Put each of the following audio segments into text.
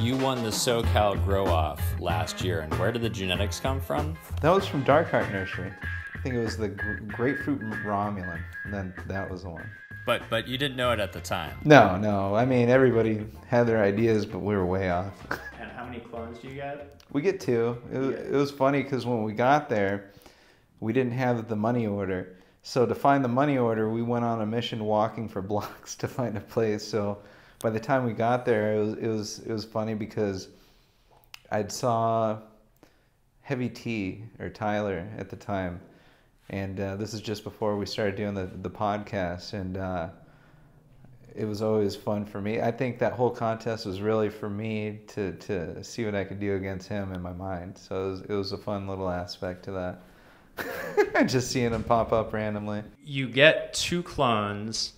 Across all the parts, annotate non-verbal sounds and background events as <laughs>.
You won the SoCal Grow Off last year, and where did the genetics come from? That was from Dark Heart Nursery. I think it was the grapefruit Romulan. And Then that was the one. But but you didn't know it at the time. No, no. I mean, everybody had their ideas, but we were way off. <laughs> And how many clones do you get? We get two. It, was- it was funny because when we got there, we didn't have the money order. So to find the money order, we went on a mission walking for <laughs> blocks to find a place. So by the time we got there, it was it was it was funny because I'd saw Heavy T or Tyler at the time, and uh, this is just before we started doing the the podcast, and uh, it was always fun for me. I think that whole contest was really for me to to see what I could do against him in my mind. So it was, it was a fun little aspect to that. <laughs> Just seeing him pop up randomly. you get two clones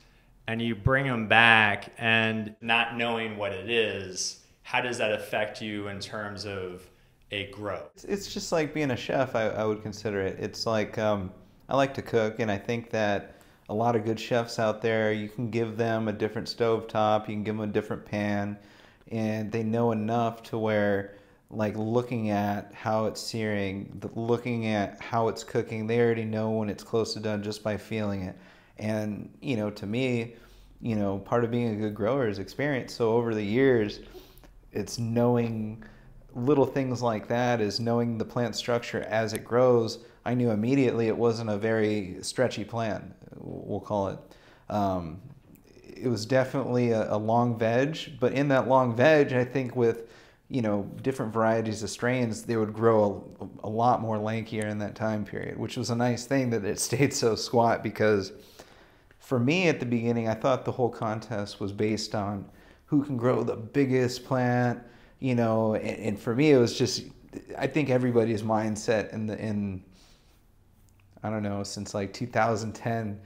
and you bring them back and not knowing what it is how does that affect you in terms of a grow It's, just like being a chef. I, I would consider it. It's like um, I like to cook, and I think that a lot of good chefs out there, you can give them a different stove top, you can give them a different pan, and they know enough to where, like looking at how it's searing, looking at how it's cooking, they already know when it's close to done just by feeling it. And you know, to me, you know, part of being a good grower is experience. So over the years, it's knowing little things like that is knowing the plant structure as it grows i knew immediately it wasn't a very stretchy plant we'll call it um, it was definitely a, a long veg but in that long veg i think with you know different varieties of strains they would grow a, a lot more lankier in that time period which was a nice thing that it <laughs> stayed so squat because for me at the beginning, I thought the whole contest was based on who can grow the biggest plant, you know, and, and for me it was just I think everybody's mindset in the in I don't know, since like 2010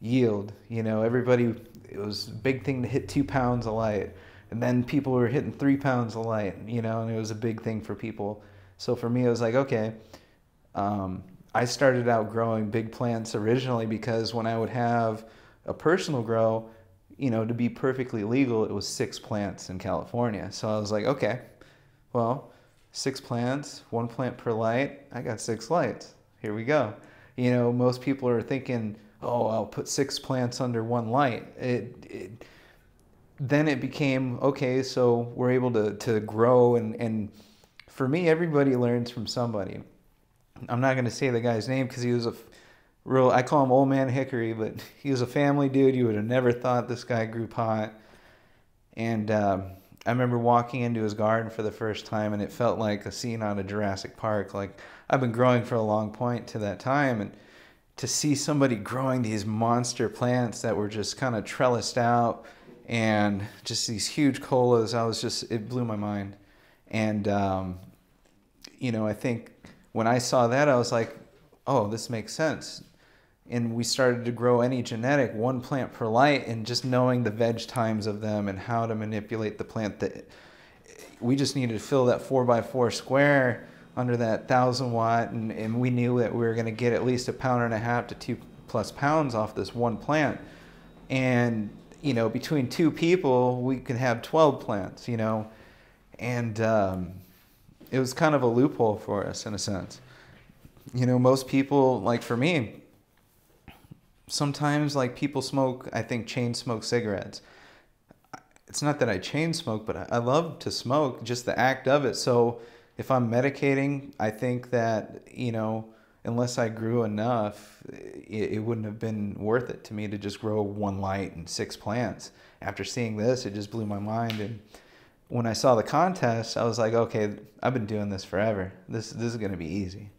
yield, you know, everybody it was a big thing to hit two pounds of light. And then people were hitting three pounds of light, you know, and it was a big thing for people. So for me, it was like, okay, um, I started out growing big plants originally because when I would have a personal grow, you know, to be perfectly legal, it was six plants in California. So I was like, okay, well, six plants, one plant per light. I got six lights. Here we go. You know, most people are thinking, oh, I'll put six plants under one light. It, it then it became okay. So we're able to to grow and and for me, everybody learns from somebody. I'm not going to say the guy's name because he was a real, I call him Old Man Hickory, but <laughs> he was a family dude. You would have never thought this guy grew pot. And um, I remember walking into his garden for the first time, and it felt like a scene out of Jurassic Park. Like I've been growing for a long point to that time, and to see somebody growing these monster plants that were just kind of trellised out and just these huge colas, I was just, it blew my mind. And, um, you know, I think when I saw that, I was like, oh, this makes sense. And we started to grow any genetic, one plant per light, and just knowing the veg times of them and how to manipulate the plant. That we just needed to fill that four by four square under that thousand watt, and, and we knew that we were going to get at least a pound and a half to two plus pounds off this one plant. And you know, between two people, we could have twelve plants. You know, and um, it was kind of a loophole for us in a sense. You know, most people, like for me, sometimes like people smoke, I think chain smoke cigarettes. It's not that I chain smoke, but I- love to smoke, just the act of it. So if I'm medicating, I think that, you know, unless I grew enough, it, it wouldn't have been worth it to me to just grow one light and six plants. After seeing this, it just blew my mind. And when I saw the contest, I was like, okay, I've been doing this forever. This this is gonna be easy.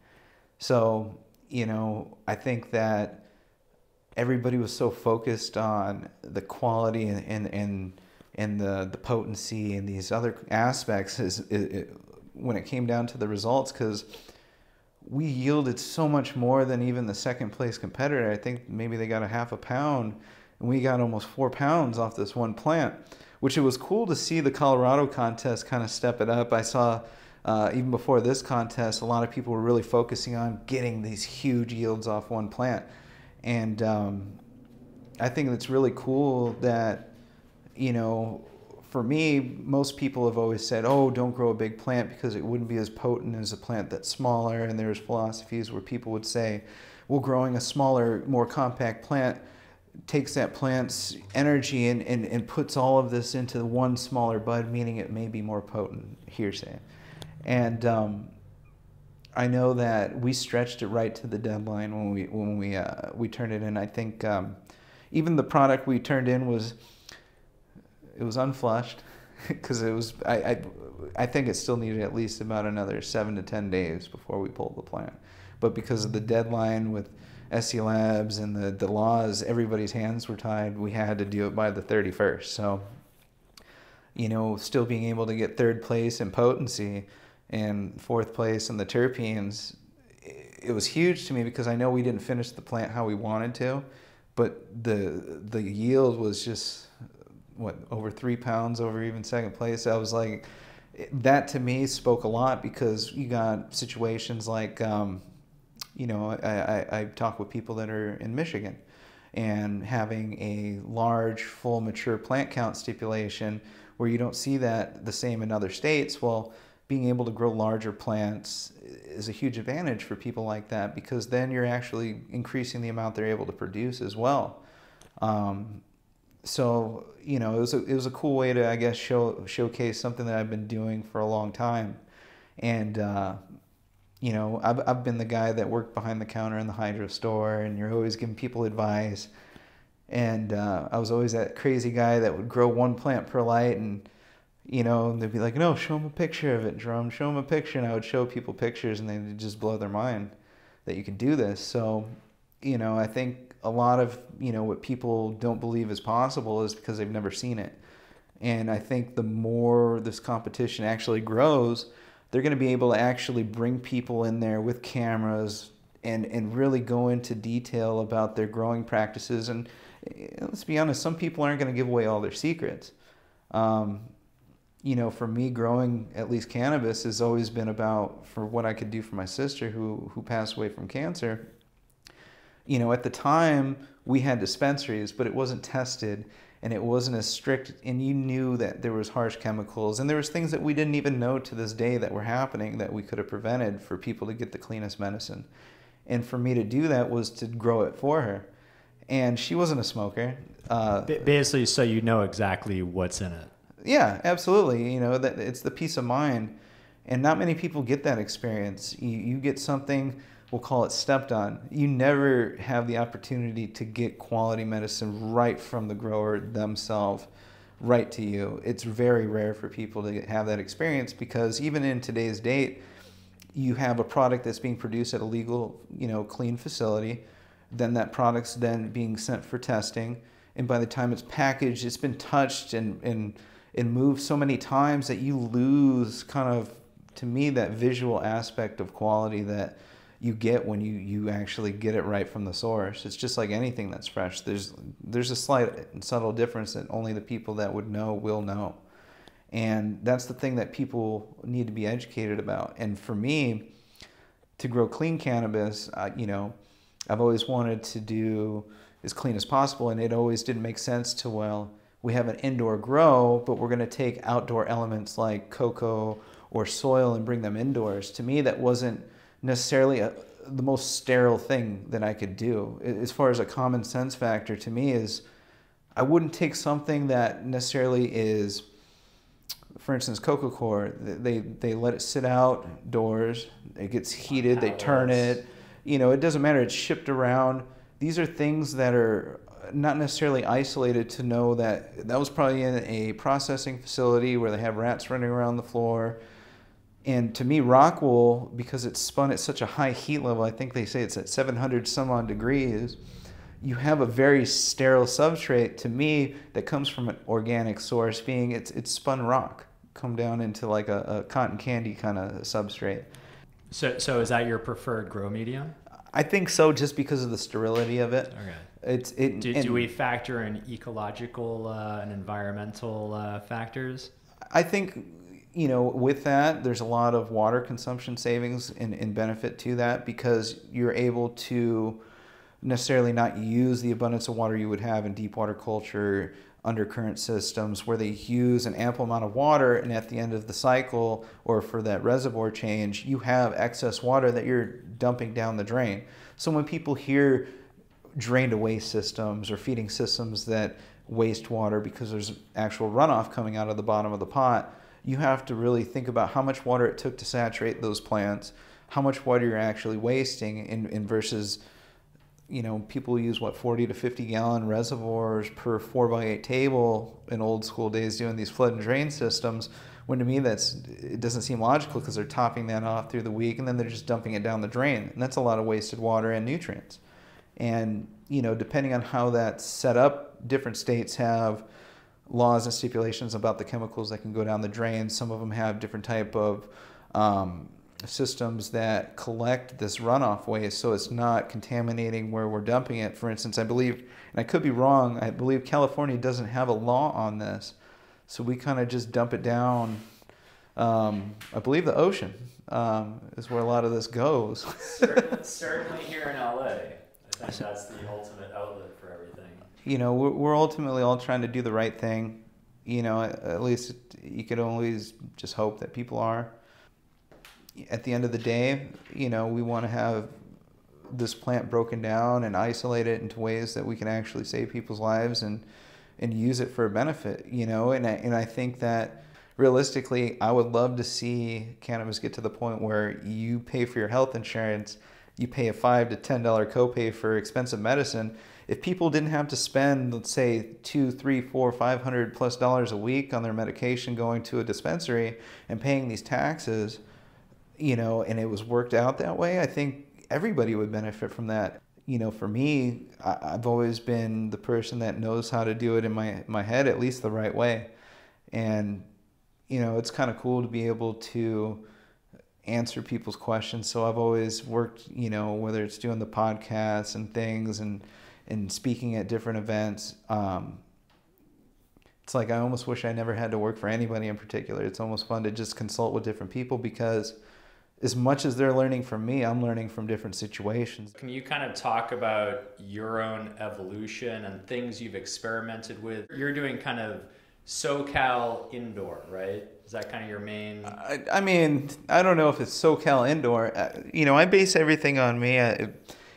So you know, I think that everybody was so focused on the quality and and and, and the the potency and these other aspects is it, it, when it came down to the results because we yielded so much more than even the second place competitor. I think maybe they got a half a pound, and we got almost four pounds off this one plant, which it was cool to see the Colorado contest kind of step it up. I saw uh, even before this contest, a lot of people were really focusing on getting these huge yields off one plant, and um, I think it's really cool that you know for me, most people have always said, "Oh, don't grow a big plant because it wouldn't be as potent as a plant that's smaller." And there's philosophies where people would say, "Well, growing a smaller, more compact plant takes that plant's energy and, and, and puts all of this into one smaller bud, meaning it may be more potent." Hearsay, and um, I know that we stretched it right to the deadline when we when we uh, we turned it in. I think um, even the product we turned in was it was unflushed <laughs> because it was I, I I think it still needed at least about another seven to ten days before we pulled the plant. But because of the deadline with SC Labs and the, the laws, everybody's hands were tied. We had to do it by the 31st. So, you know, still being able to get third place in potency and fourth place in the terpenes, it was huge to me because I know we didn't finish the plant how we wanted to, but the the yield was just what over three pounds over even second place. I was like, that to me spoke a lot because you got situations like, um, you know, I, I, I talk with people that are in Michigan and having a large full mature plant count stipulation where you don't see that the same in other states. Well, being able to grow larger plants is a huge advantage for people like that because then you're actually increasing the amount they're able to produce as well. Um, so you know, it was a, it was a cool way to I guess show showcase something that I've been doing for a long time, and uh, you know, I've I've been the guy that worked behind the counter in the hydro store, and you're always giving people advice, and uh, I was always that crazy guy that would grow one plant per light and you know, they'd be like, no, show them a picture of it, Drum, show them a picture. And I would show people pictures and they'd just blow their mind that you could do this. So, you know, I think a lot of, you know, what people don't believe is possible is because they've never seen it. And I think the more this competition actually grows, they're going to be able to actually bring people in there with cameras and, and really go into detail about their growing practices. And eh, let's be honest, some people aren't going to give away all their secrets. Um, you know, for me, growing at least cannabis has always been about for what I could do for my sister who who passed away from cancer. You know, at the time we had dispensaries, but it wasn't tested and it wasn't as strict and you knew that there was harsh chemicals and there was things that we didn't even know to this day that were happening that we could have prevented for people to get the cleanest medicine. And for me to do that was to grow it for her. And she wasn't a smoker. Uh, Basically, so you know exactly what's in it. Yeah, absolutely. You know, that it's the peace of mind. And not many people get that experience. You, you get something, we'll call it stepped on. You never have the opportunity to get quality medicine right from the grower themselves right to you. It's very rare for people to have that experience because even in today's date, you have a product that's being produced at a legal, you know, clean facility. Then that product's then being sent for testing. And by the time it's packaged, it's been touched and, and and move so many times that you lose kind of to me that visual aspect of quality that you get when you you actually get it right from the source. It's just like anything that's fresh. There's there's a slight subtle difference that only the people that would know will know. And that's the thing that people need to be educated about. And for me, to grow clean cannabis, uh, you know, I've always wanted to do as clean as possible, and it always didn't make sense to well we have an indoor grow, but we're going to take outdoor elements like coco or soil and bring them indoors. To me, that wasn't necessarily a, the most sterile thing that I could do. As far as a common sense factor to me is I wouldn't take something that necessarily is, for instance, coco coir. They, they let it sit outdoors, it gets heated, they turn it. You know, it doesn't matter, it's shipped around. These are things that are not necessarily isolated to know that that was probably in a processing facility where they have rats running around the floor. And to me, rock wool, because it's spun at such a high heat level, I think they say it's at 700 some odd degrees, you have a very sterile substrate to me that comes from an organic source, being it's, it's spun rock, come down into like a, a cotton candy kind of substrate. So, so is that your preferred grow medium? I think so, just because of the sterility of it. Okay. It's it. Do, do we factor in ecological uh, and environmental uh, factors? I think you know with that there's a lot of water consumption savings and, and benefit to that because you're able to necessarily not use the abundance of water you would have in deep water culture undercurrent systems where they use an ample amount of water and at the end of the cycle or for that reservoir change you have excess water that you're dumping down the drain so when people hear drain away systems or feeding systems that waste water because there's actual runoff coming out of the bottom of the pot you have to really think about how much water it took to saturate those plants how much water you're actually wasting in, in versus you know, people use what 40 to 50 gallon reservoirs per four by eight table in old school days doing these flood and drain systems. When to me that's it doesn't seem logical because they're topping that off through the week and then they're just dumping it down the drain, and that's a lot of wasted water and nutrients. And you know, depending on how that's set up, different states have laws and stipulations about the chemicals that can go down the drain. Some of them have different type of um, systems that collect this runoff waste so it's not contaminating where we're dumping it. For instance, I believe, and I could be wrong, I believe California doesn't have a law on this. So we kind of just dump it down. Um, I believe the ocean um, is where a lot of this goes. certainly, certainly here in LA, Think that's the ultimate outlet for everything. You know, we're, we're ultimately all trying to do the right thing. You know, at, at least you could always just hope that people are at the end of the day, you know, we want to have this plant broken down and isolate it into ways that we can actually save people's lives and and use it for a benefit, you know. And I, and I think that realistically, I would love to see cannabis get to the point where you pay for your health insurance, you pay a five to ten dollar copay for expensive medicine. If people didn't have to spend, let's say, two, three, four, five hundred plus dollars a week on their medication going to a dispensary and paying these taxes, you know, and it was worked out that way, I think everybody would benefit from that. You know, for me, I, have always been the person that knows how to do it in my, my head at least the right way. And, you know, it's kind of cool to be able to answer people's questions. So I've always worked, you know, whether it's doing the podcasts and things and, and speaking at different events. Um, it's like I almost wish I never had to work for anybody in particular. It's almost fun to just consult with different people because as much as they're learning from me, I'm learning from different situations. Can you kind of talk about your own evolution and things you've experimented with? You're doing kind of SoCal indoor, right? Is that kind of your main? I, I mean, I don't know if it's SoCal indoor. Uh, you know, I base everything on me. I,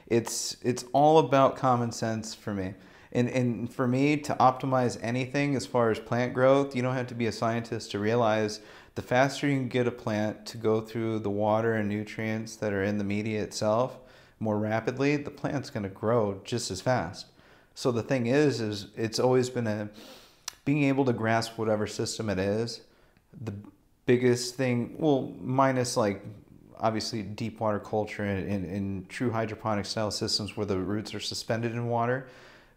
it's it's all about common sense for me. And, and for me to optimize anything as far as plant growth, you don't have to be a scientist to realize the faster you can get a plant to go through the water and nutrients that are in the media itself more rapidly, the plant's going to grow just as fast. So the thing is, is it's always been a being able to grasp whatever system it is. The biggest thing, well, minus like obviously deep water culture and, and, and true hydroponic style systems where the roots are suspended in water,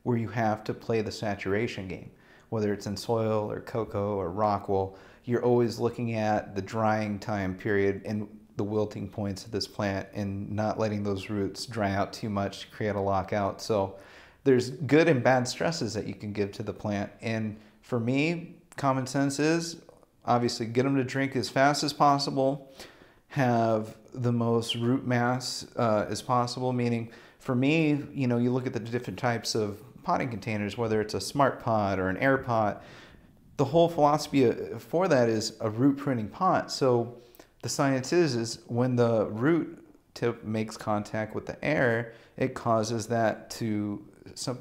where you have to play the saturation game, whether it's in soil or coco or rock wool you're always looking at the drying time period and the wilting points of this plant and not letting those roots dry out too much to create a lockout. So there's good and bad stresses that you can give to the plant. And for me, common sense is obviously get them to drink as fast as possible, have the most root mass uh, as possible, meaning for me, you know, you look at the different types of potting containers, whether it's a smart pot or an air pot, the whole philosophy uh, for that is a root pruning pot. So the science is is when the root tip makes contact with the air, it causes that to some,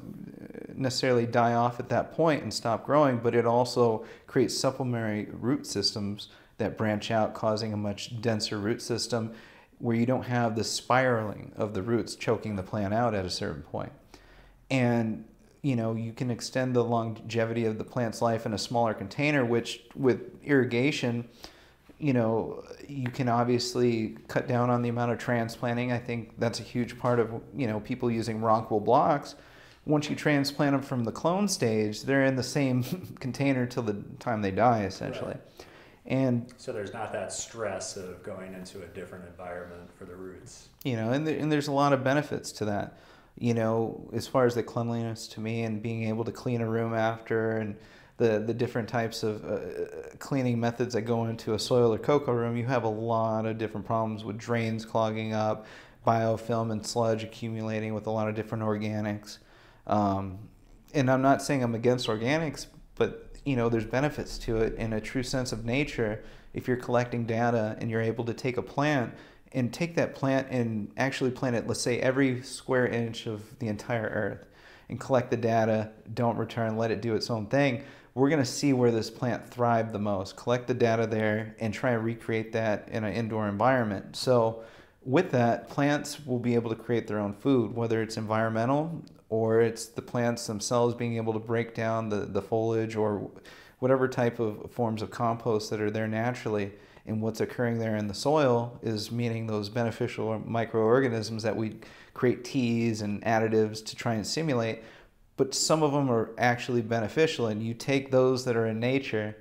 necessarily die off at that point and stop growing, but it also creates supplementary root systems that branch out, causing a much denser root system where you don't have the spiraling of the roots choking the plant out at a certain point. And you know you can extend the longevity of the plant's life in a smaller container which with irrigation you know you can obviously cut down on the amount of transplanting i think that's a huge part of you know people using wool blocks once you transplant them from the clone stage they're in the same <laughs> container till the time they die essentially right. and so there's not that stress of going into a different environment for the roots you know and, and there's a lot of benefits to that you know, as far as the cleanliness to me and being able to clean a room after and the, the different types of uh, cleaning methods that go into a soil or coco room, you have a lot of different problems with drains clogging up, biofilm and sludge accumulating with a lot of different organics. Um, and I'm not saying I'm against organics but you know there's benefits to it in a true sense of nature. If you're collecting data and you're able to take a plant and take that plant and actually plant it let's say every square inch of the entire earth and collect the data don't return let it do its own thing we're going to see where this plant thrived the most. Collect the data there and try and recreate that in an indoor environment. So with that plants will be able to create their own food whether it's environmental or it's the plants themselves being able to break down the, the foliage or whatever type of forms of compost that are there naturally. And what's occurring there in the soil is meaning those beneficial microorganisms that we create teas and additives to try and simulate. But some of them are actually beneficial, and you take those that are in nature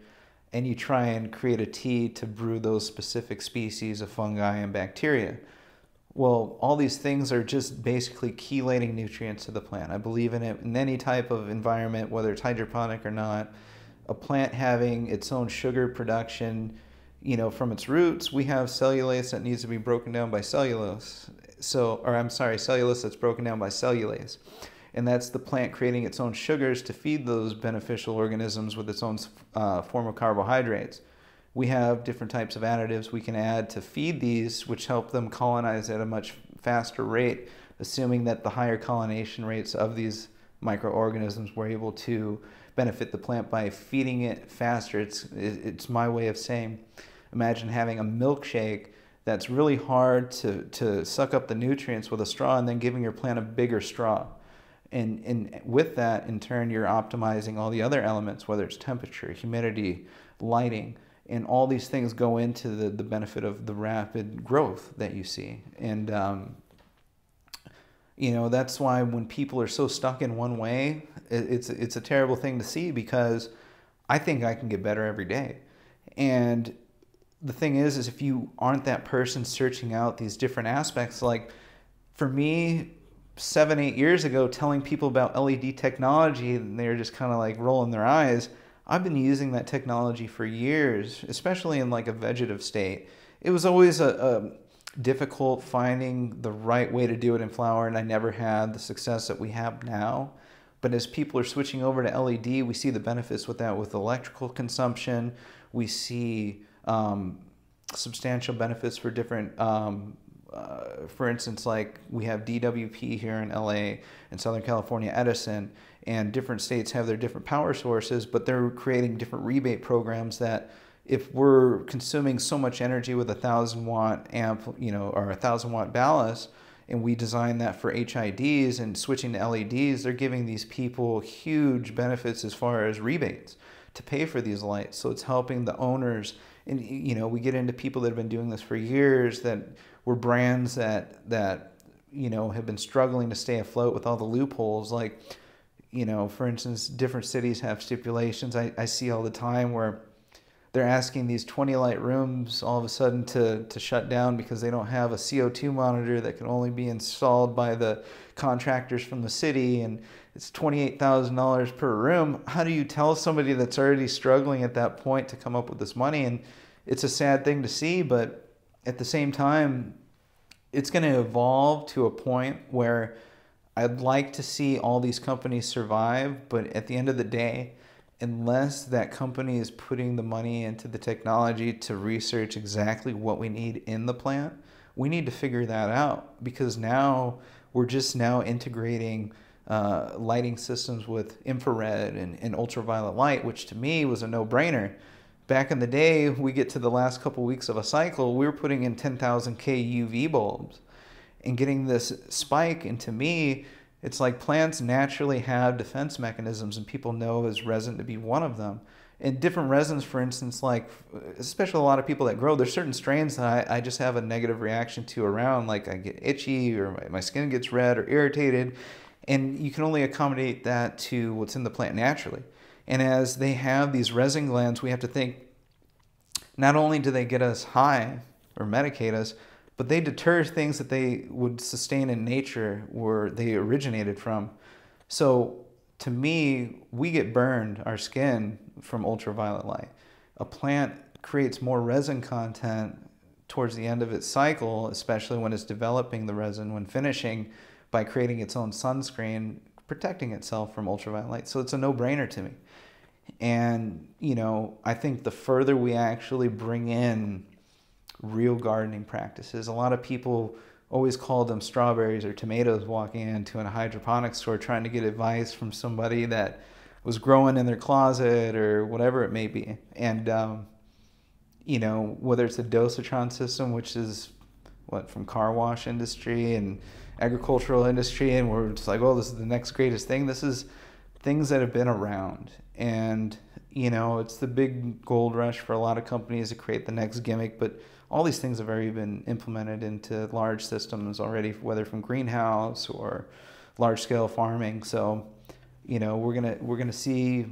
and you try and create a tea to brew those specific species of fungi and bacteria. Well, all these things are just basically chelating nutrients to the plant. I believe in it in any type of environment, whether it's hydroponic or not. A plant having its own sugar production, you know, from its roots, we have cellulase that needs to be broken down by cellulose. So, or I'm sorry, cellulose that's broken down by cellulase. And that's the plant creating its own sugars to feed those beneficial organisms with its own uh, form of carbohydrates we have different types of additives we can add to feed these, which help them colonize at a much faster rate, assuming that the higher colonization rates of these microorganisms were able to benefit the plant by feeding it faster. It's, it's my way of saying, imagine having a milkshake that's really hard to, to suck up the nutrients with a straw and then giving your plant a bigger straw. And, and with that, in turn, you're optimizing all the other elements, whether it's temperature, humidity, lighting and all these things go into the, the benefit of the rapid growth that you see. And um, you know that's why when people are so stuck in one way it, it's it's a terrible thing to see because i think i can get better every day. And the thing is is if you aren't that person searching out these different aspects like for me seven eight years ago telling people about led technology and they're just kind of like rolling their eyes I've been using that technology for years, especially in like a vegetative state. It was always a, a difficult finding the right way to do it in flower, and I never had the success that we have now. But as people are switching over to LED, we see the benefits with that with electrical consumption. We see um, substantial benefits for different um, uh, for instance, like we have DWP here in LA and Southern California Edison, and different states have their different power sources, but they're creating different rebate programs that if we're consuming so much energy with a thousand watt amp, you know, or a thousand watt ballast, and we design that for HIDs and switching to LEDs, they're giving these people huge benefits as far as rebates to pay for these lights. So it's helping the owners. And you know, we get into people that have been doing this for years that were brands that that you know have been struggling to stay afloat with all the loopholes like you know for instance different cities have stipulations i, I see all the time where they're asking these 20 light rooms all of a sudden to, to shut down because they don't have a CO2 monitor that can only be installed by the contractors from the city and it's $28,000 per room. How do you tell somebody that's already struggling at that point to come up with this money? And it's a sad thing to see, but at the same time, it's going to evolve to a point where I'd like to see all these companies survive, but at the end of the day, unless that company is putting the money into the technology to research exactly what we need in the plant, we need to figure that out because now we're just now integrating uh, lighting systems with infrared and, and ultraviolet light, which to me was a no brainer back in the day, we get to the last couple weeks of a cycle, we were putting in 10,000 K UV bulbs and getting this spike. And to me, it's like plants naturally have defense mechanisms, and people know as resin to be one of them. And different resins, for instance, like especially a lot of people that grow, there's certain strains that I, I just have a negative reaction to around, like I get itchy or my, my skin gets red or irritated. And you can only accommodate that to what's in the plant naturally. And as they have these resin glands, we have to think not only do they get us high or medicate us, but they deter things that they would sustain in nature where they originated from. So to me, we get burned, our skin, from ultraviolet light. A plant creates more resin content towards the end of its cycle, especially when it's developing the resin, when finishing, by creating its own sunscreen, protecting itself from ultraviolet light. So it's a no brainer to me And, you know, I think the further we actually bring in real gardening practices, a lot of people always call them strawberries or tomatoes walking into a hydroponics store trying to get advice from somebody that was growing in their closet or whatever it may be. And, um, you know, whether it's a dosatron system, which is what from car wash industry and agricultural industry, and we're just like, oh, this is the next greatest thing. This is things that have been around, and you know, it's the big gold rush for a lot of companies to create the next gimmick, but all these things have already been implemented into large systems already, whether from greenhouse or large scale farming. So, you know, we're gonna we're gonna see.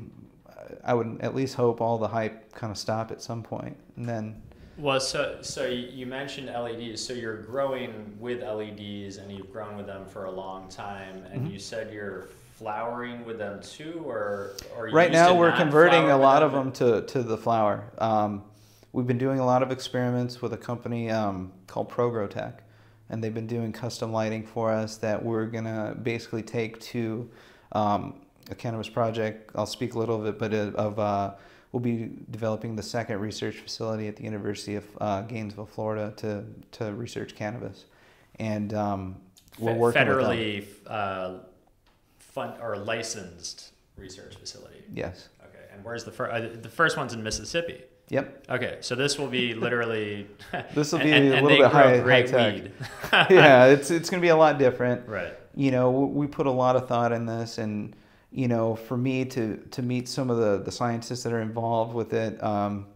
I would at least hope all the hype kind of stop at some point, and then. Well, so so you mentioned LEDs. So you're growing with LEDs, and you've grown with them for a long time. And mm-hmm. you said you're flowering with them too, or, or right now we're converting a lot them? of them to to the flower. Um, we've been doing a lot of experiments with a company um, called ProGrowTech, and they've been doing custom lighting for us that we're gonna basically take to um, a cannabis project. I'll speak a little bit, but uh, of uh, we'll be developing the second research facility at the University of uh, Gainesville, Florida, to to research cannabis, and um, we're working federally uh, fund or licensed research facility. Yes. Okay, and where's the first? Uh, the first one's in Mississippi. Yep. Okay, so this will be <laughs> literally. this will be and, a and little bit high, high tech. <laughs> yeah, it's it's going to be a lot different. Right. You know, we put a lot of thought in this, and you know, for me to to meet some of the the scientists that are involved with it. Um,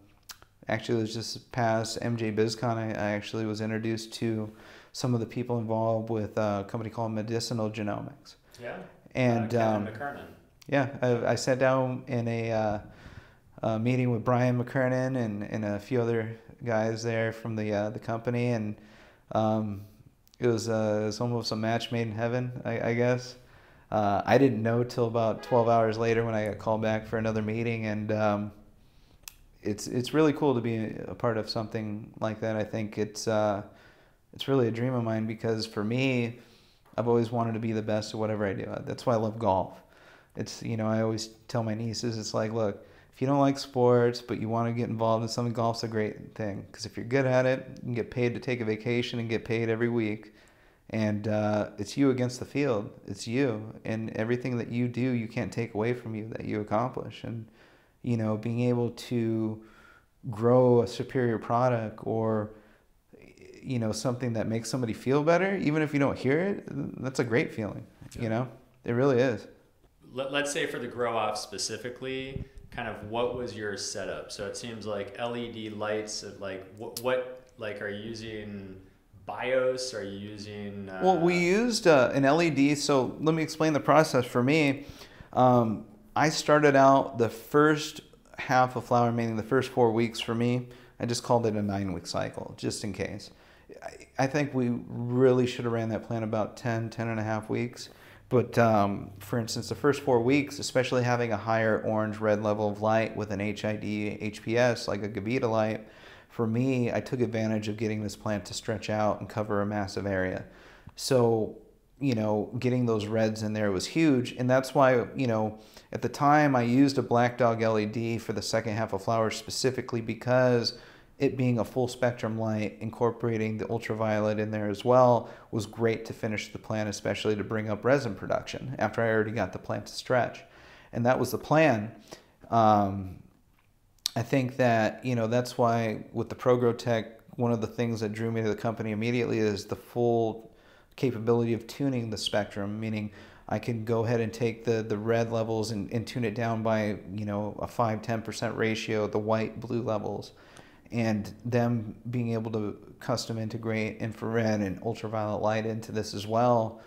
actually, it was just past MJ BizCon. I, I actually was introduced to some of the people involved with a company called Medicinal Genomics. Yeah. And uh, um. Yeah, I, I, sat down in a. Uh, uh, meeting with Brian McKernan and, and a few other guys there from the uh, the company, and um, it was uh, it was almost a match made in heaven, I, I guess. Uh, I didn't know till about 12 hours later when I got called back for another meeting, and um, it's it's really cool to be a part of something like that. I think it's uh, it's really a dream of mine because for me, I've always wanted to be the best at whatever I do. That's why I love golf. It's you know I always tell my nieces it's like look if you don't like sports but you want to get involved in something, golf's a great thing because if you're good at it, you can get paid to take a vacation and get paid every week. And uh, it's you against the field. It's you, and everything that you do, you can't take away from you that you accomplish. And you know, being able to grow a superior product or you know something that makes somebody feel better, even if you don't hear it, that's a great feeling. You know, it really is. Let's say for the grow off specifically, kind of what was your setup? So it seems like LED lights. Like what, what like are you using? BIOS? Are you using? Uh... Well, we used uh, an LED. So let me explain the process for me. Um, I started out the first half of flower, meaning the first four weeks for me. I just called it a nine week cycle, just in case. I, I think we really should have ran that plan about 10, 10 and a half weeks. But um, for instance, the first four weeks, especially having a higher orange red level of light with an HID HPS like a Gavita light, for me, I took advantage of getting this plant to stretch out and cover a massive area. So, you know, getting those reds in there was huge. And that's why, you know, at the time I used a Black Dog LED for the second half of flowers specifically because it being a full spectrum light, incorporating the ultraviolet in there as well, was great to finish the plant, especially to bring up resin production after I already got the plant to stretch. And that was the plan. Um, I think that, you know, that's why with the ProGrowTech, one of the things that drew me to the company immediately is the full capability of tuning the spectrum, meaning I can go ahead and take the, the red levels and, and tune it down by, you know, a 5 10% ratio, the white blue levels and them being able to custom integrate infrared and ultraviolet light into this as well.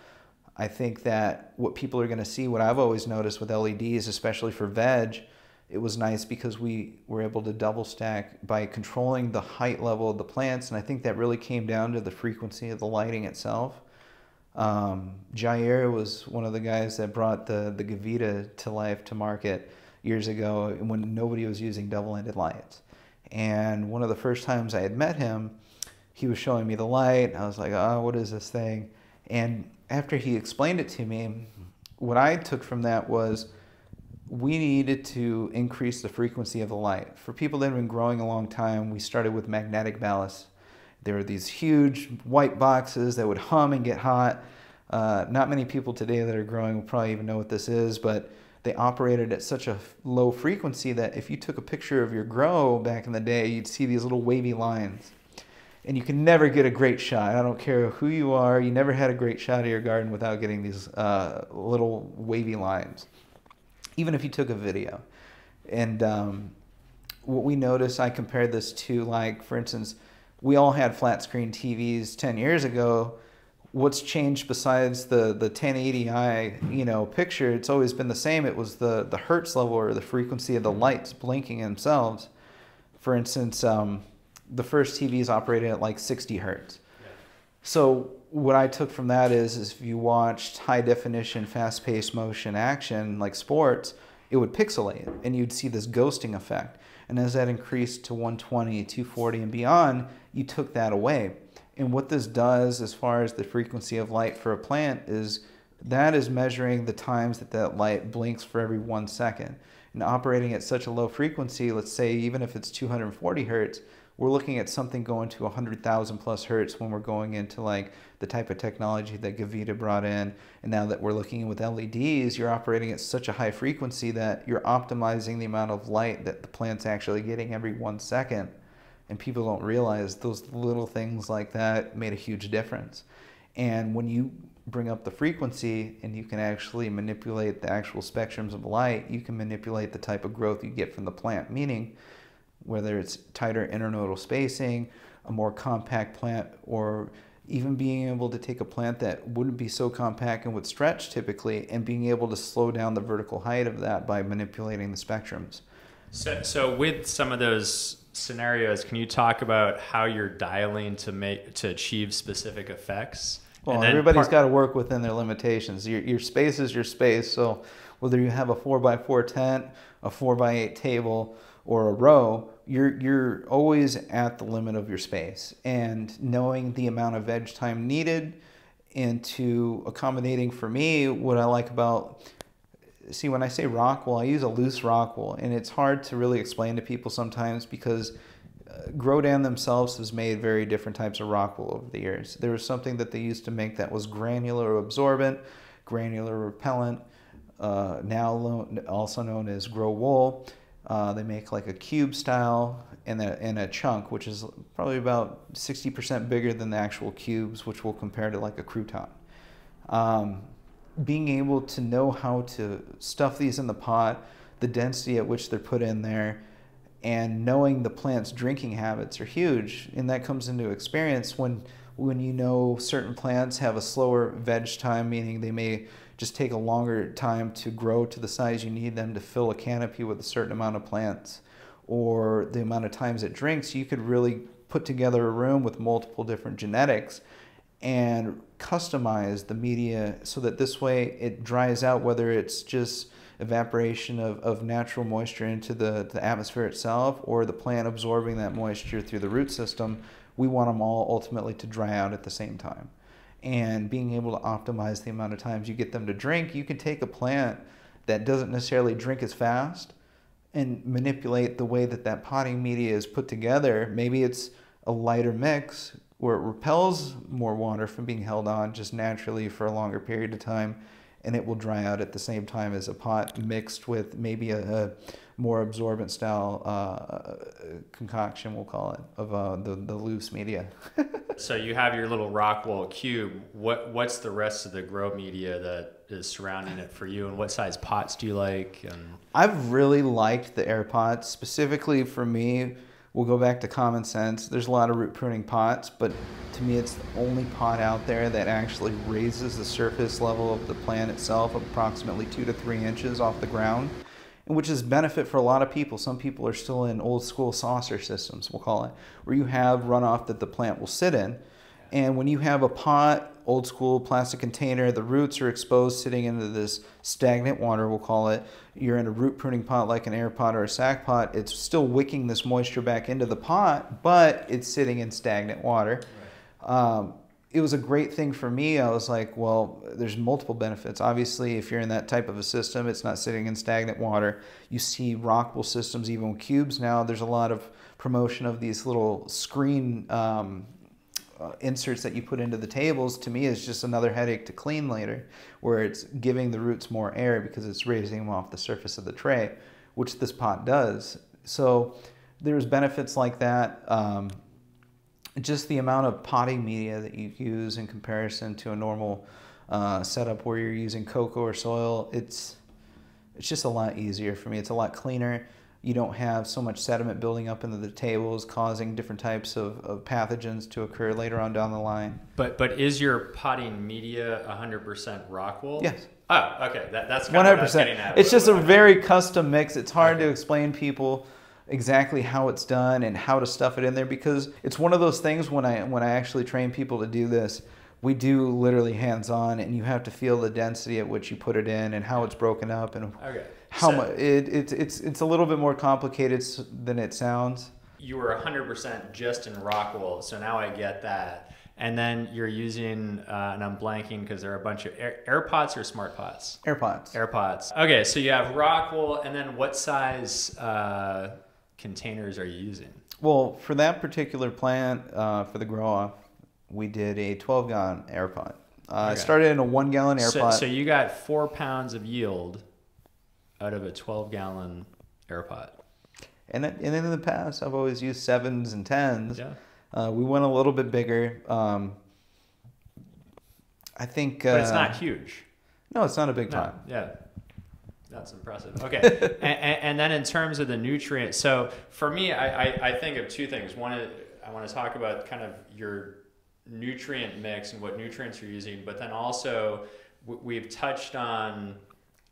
I think that what people are going to see, what I've always noticed with LEDs, especially for veg, it was nice because we were able to double stack by controlling the height level of the plants. And I think that really came down to the frequency of the lighting itself. Um, Jair was one of the guys that brought the, the Gavita to life to market years ago when nobody was using double ended lights. And one of the first times I had met him, he was showing me the light. I was like, oh, what is this thing? And after he explained it to me, what I took from that was we needed to increase the frequency of the light. For people that have been growing a long time, we started with magnetic ballasts. There were these huge white boxes that would hum and get hot. Uh, not many people today that are growing will probably even know what this is, but they operated at such a low frequency that if you took a picture of your grow back in the day, you'd see these little wavy lines. And you can never get a great shot. I don't care who you are, you never had a great shot of your garden without getting these uh, little wavy lines even if you took a video. And um, what we noticed, I compared this to like, for instance, we all had flat screen TVs 10 years ago. What's changed besides the, the 1080i, you know, picture? It's always been the same. It was the, the hertz level or the frequency of the lights blinking themselves. For instance, um, the first TVs operated at like 60 hertz. So what I took from that is, is if you watched high definition, fast paced motion action like sports, it would pixelate and you'd see this ghosting effect. And as that increased to 120, 240, and beyond, you took that away. And what this does, as far as the frequency of light for a plant, is that is measuring the times that that light blinks for every one second. And operating at such a low frequency, let's say even if it's 240 hertz, we're looking at something going to 100,000 plus hertz when we're going into like the type of technology that Gavita brought in. And now that we're looking with LEDs, you're operating at such a high frequency that you're optimizing the amount of light that the plant's actually getting every one second. And people don't realize those little things like that made a huge difference. And when you bring up the frequency and you can actually manipulate the actual spectrums of light, you can manipulate the type of growth you get from the plant. Meaning, whether it's tighter internodal spacing, a more compact plant, or even being able to take a plant that wouldn't be so compact and would stretch typically and being able to slow down the vertical height of that by manipulating the spectrums. So, so with some of those scenarios, can you talk about how you're dialing to make to achieve specific effects? Well, everybody's got to work within their limitations. Your, your space is your space. So whether you have a four by four tent, a four by eight table, or a row, you're you're always at the limit of your space and knowing the amount of edge time needed and to accommodating for me what I like about see when I say rock wool I use a loose rock wool and it's hard to really explain to people sometimes because uh, Grodan themselves has made very different types of rock wool over the years. There was something that they used to make that was granular absorbent, granular repellent, uh, now also known as grow wool uh, they make like a cube style and a, and a chunk, which is probably about 60% bigger than the actual cubes, which will compare to like a crouton. Um, being able to know how to stuff these in the pot, the density at which they're put in there, and knowing the plant's drinking habits are huge. And that comes into experience when when you know certain plants have a slower veg time, meaning they may just take a longer time to grow to the size you need them to fill a canopy with a certain amount of plants or the amount of times it drinks, you could really put together a room with multiple different genetics and customize the media so that this way it dries out whether it's just evaporation of, of natural moisture into the, the atmosphere itself or the plant absorbing that moisture through the root system. We want them all ultimately to dry out at the same time and being able to optimize the amount of times you get them to drink, you can take a plant that doesn't necessarily drink as fast and manipulate the way that that potting media is put together. Maybe it's a lighter mix where it repels more water from being held on just naturally for a longer period of time and it will dry out at the same time as a pot mixed with maybe a, a more absorbent style uh, concoction, we'll call it, of uh, the, the loose media. <laughs> so you have your little rock wool cube. What What's the rest of the grow media that is surrounding it for you, and what size pots do you like? And... I've really liked the air pots. Specifically for me, we'll go back to common sense. There's a lot of root pruning pots, but to me, it's the only pot out there that actually raises the surface level of the plant itself approximately two to three inches off the ground which is benefit for a lot of people. Some people are still in old school saucer systems, we'll call it, where you have runoff that the plant will sit in. And when you have a pot, old school plastic container, the roots are exposed sitting into this stagnant water, we'll call it. You're in a root pruning pot like an air pot or a sack pot. It's still wicking this moisture back into the pot, but it's sitting in stagnant water. Right. Um, it was a great thing for me. I was like, well, there's multiple benefits. Obviously, if you're in that type of a system, it's not sitting in stagnant water. You see rock wool systems, even with cubes now. There's a lot of promotion of these little screen um, uh, inserts that you put into the tables. To me, is just another headache to clean later, where it's giving the roots more air because it's raising them off the surface of the tray, which this pot does. So there's benefits like that. Um, just the amount of potting media that you use in comparison to a normal uh, setup where you're using coco or soil, it's it's just a lot easier for me. It's a lot cleaner. You don't have so much sediment building up into the tables, causing different types of, of pathogens to occur later on down the line. But but is your potting media 100% rock wool? Yes. Oh, okay. That, that's One hundred percent. It's just a very custom mix. It's hard Okay. to explain people exactly how it's done and how to stuff it in there because it's one of those things when I when I actually train people to do this, we do literally hands on, and you have to feel the density at which you put it in and how it's broken up and Okay. How So much it, it it's it's a little bit more complicated than it sounds. You were 100% just in rock wool, so now I get that. And then you're using, uh, and I'm blanking because there are a bunch of air, air pots or smart pots. Air Pots. Air. Okay, so you have rock wool, and then what size uh, containers are you using? Well, for that particular plant, uh, for the grow off, we did a 12 gallon Air Pot. Uh, I Okay. started in a one gallon So, Air Pot. so you got four pounds of yield out of a 12 gallon air pot. And, and in the past, I've always used sevens and tens. Yeah. Uh, we went a little bit bigger. Um, I think. Uh, But it's not huge. No, it's not a big No, pot. yeah. That's impressive. Okay. <laughs> and, and, and then in terms of the nutrients, so for me, I, I, I think of two things. One, I want to talk about kind of your nutrient mix and what nutrients you're using, but then also we've touched on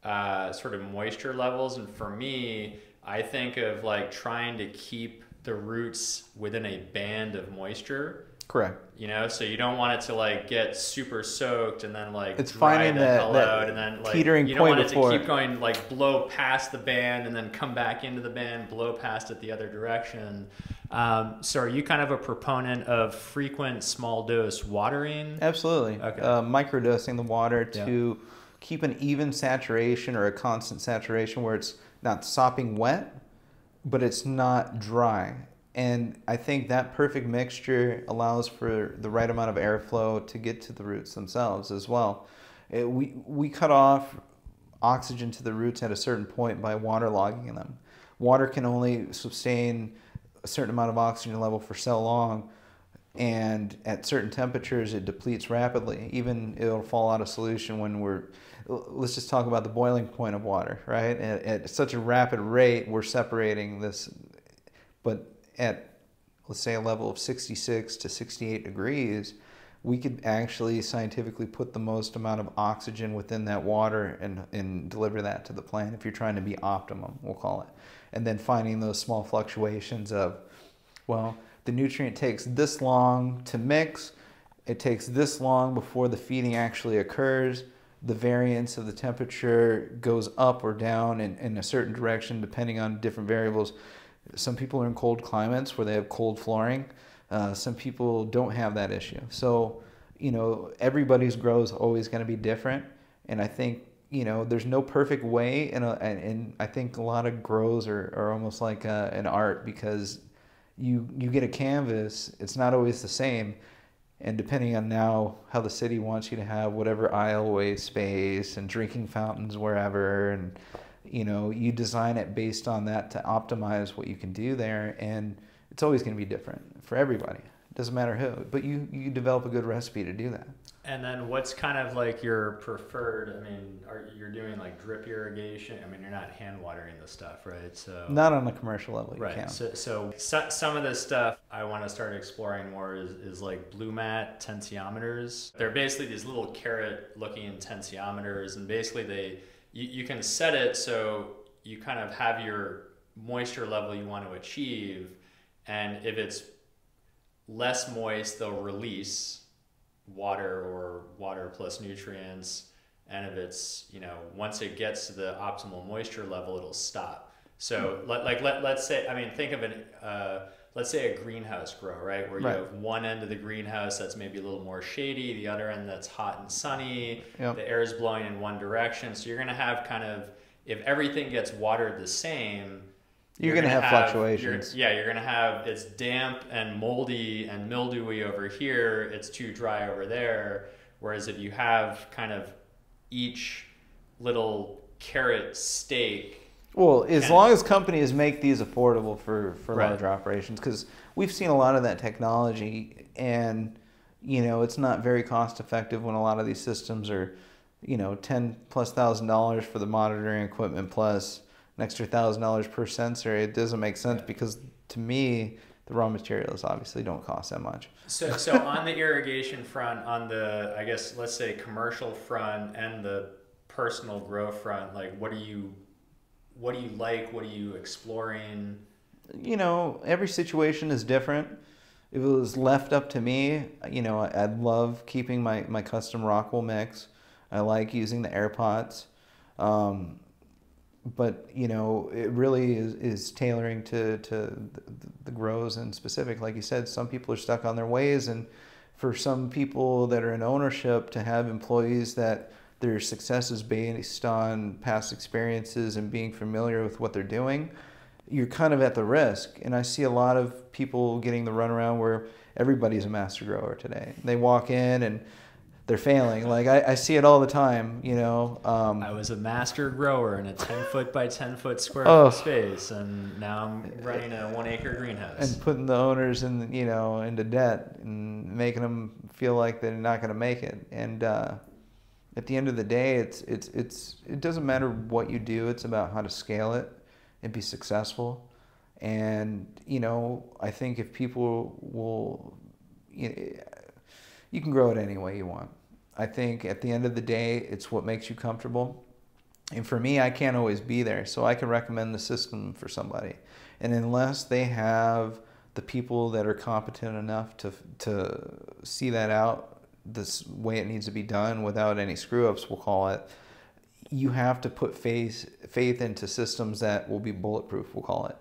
uh, sort of moisture levels. And for me, I think of like trying to keep the roots within a band of moisture. Correct. You know, so you don't want it to like get super soaked and then like It's dry finding the hell that out and then like teetering you don't point want it before- to keep going like blow past the band and then come back into the band, blow past it the other direction. Um, so are you kind of a proponent of frequent small dose watering? Absolutely. Okay. Uh, microdosing the water Yeah. Keep an even saturation or a constant saturation where it's not sopping wet, but it's not dry. And I think that perfect mixture allows for the right amount of airflow to get to the roots themselves as well. It, we, we cut off oxygen to the roots at a certain point by waterlogging them. Water can only sustain a certain amount of oxygen level for so long and at certain temperatures it depletes rapidly even it'll fall out of solution when we're let's just talk about the boiling point of water right at, at such a rapid rate we're separating this but at let's say a level of 66 to 68 degrees we could actually scientifically put the most amount of oxygen within that water and, and deliver that to the plant if you're trying to be optimum we'll call it and then finding those small fluctuations of well, the nutrient takes this long to mix. It takes this long before the feeding actually occurs. The variance of the temperature goes up or down in, in a certain direction depending on different variables. Some people are in cold climates where they have cold flooring. Uh, some people don't have that issue. So, you know, everybody's grow is always going to be different. And I think, you know, there's no perfect way. And, and, I think a lot of grows are, are almost like a, an art because you you get a canvas it's not always the same and depending on now how the city wants you to have whatever aisleway space and drinking fountains wherever and you know you design it based on that to optimize what you can do there and it's always going to be different for everybody. It doesn't matter who but you you develop a good recipe to do that And then what's kind of like your preferred? I mean, are you're doing like drip irrigation? I mean, you're not hand watering the stuff, right? So not on a commercial level you right. So, so so- some of this stuff I want to start exploring more is, is like blue mat tensiometers. They're basically these little carrot-looking tensiometers, and basically they you, you can set it so you kind of have your moisture level you want to achieve, and if it's less moist, they'll release water or water plus nutrients. And if it's, you know, once it gets to the optimal moisture level, it'll stop. So, let, like, let, let's say, I mean, think of an, uh, let's say a greenhouse grow, right? Where you Right. have one end of the greenhouse that's maybe a little more shady, the other end that's hot and sunny, Yep. the air is blowing in one direction. So you're going to have kind of, if everything gets watered the same, You're gonna have you're- fluctuations. yeah, you're gonna have it's damp and moldy and mildewy over here. It's too dry over there. Whereas if you have kind of each little carrot stake, Well, as long as companies make these affordable for, for Right. larger operations, because we've seen a lot of that technology, and you know it's not very cost effective when a lot of these systems are, you know, ten plus thousand dollars for the monitoring equipment plus an extra thousand dollars per sensor. It doesn't make sense because to me the raw materials obviously don't cost that much. So, so <laughs> on the irrigation front, on the I guess let's say commercial front and the personal grow front, like what do you, what do you like? What are you exploring? you know, every situation is different. If it was left up to me, you know, I- I'd love keeping my, my custom rock wool mix. I like using the air pots. Um, but, you know, it really is, is tailoring to, to the, the grows and specific. Like you said, some people are stuck on their ways. And for some people that are in ownership, to have employees that their success is based on past experiences and being familiar with what they're doing, you're kind of at the risk. And I see a lot of people getting the runaround where everybody's a master grower today. They walk in and they're failing. Like I, I see it all the time, you know. Um, I was a master grower in a 10 foot by 10 foot square Oh. space, and now I'm running a one acre greenhouse. and putting the owners in, you know, into debt and making them feel like they're not going to make it. And uh, at the end of the day, it's it's it's it doesn't matter what you do. It's about how to scale it and be successful. And you know, I think if people will, you, know, you can grow it any way you want. I think at the end of the day, it's what makes you comfortable. And for me, I can't always be there, so I can recommend the system for somebody. And unless they have the people that are competent enough to to see that out this way it needs to be done without any screw ups, we'll call it. You have to put faith faith into systems that will be bulletproof. We'll call it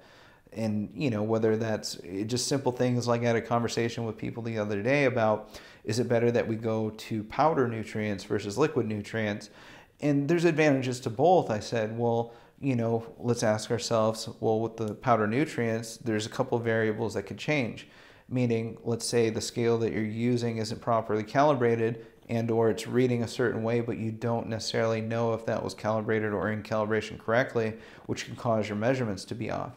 and you know whether that's eh, just simple things like I had a conversation with people the other day about is it better that we go to powder nutrients versus liquid nutrients? And there's advantages to both. I said well you know let's ask ourselves well with the powder nutrients there's a couple variables that could change. Meaning let's say the scale that you're using isn't properly calibrated and or it's reading a certain way but you don't necessarily know if that was calibrated or in calibration correctly which can cause your measurements to be off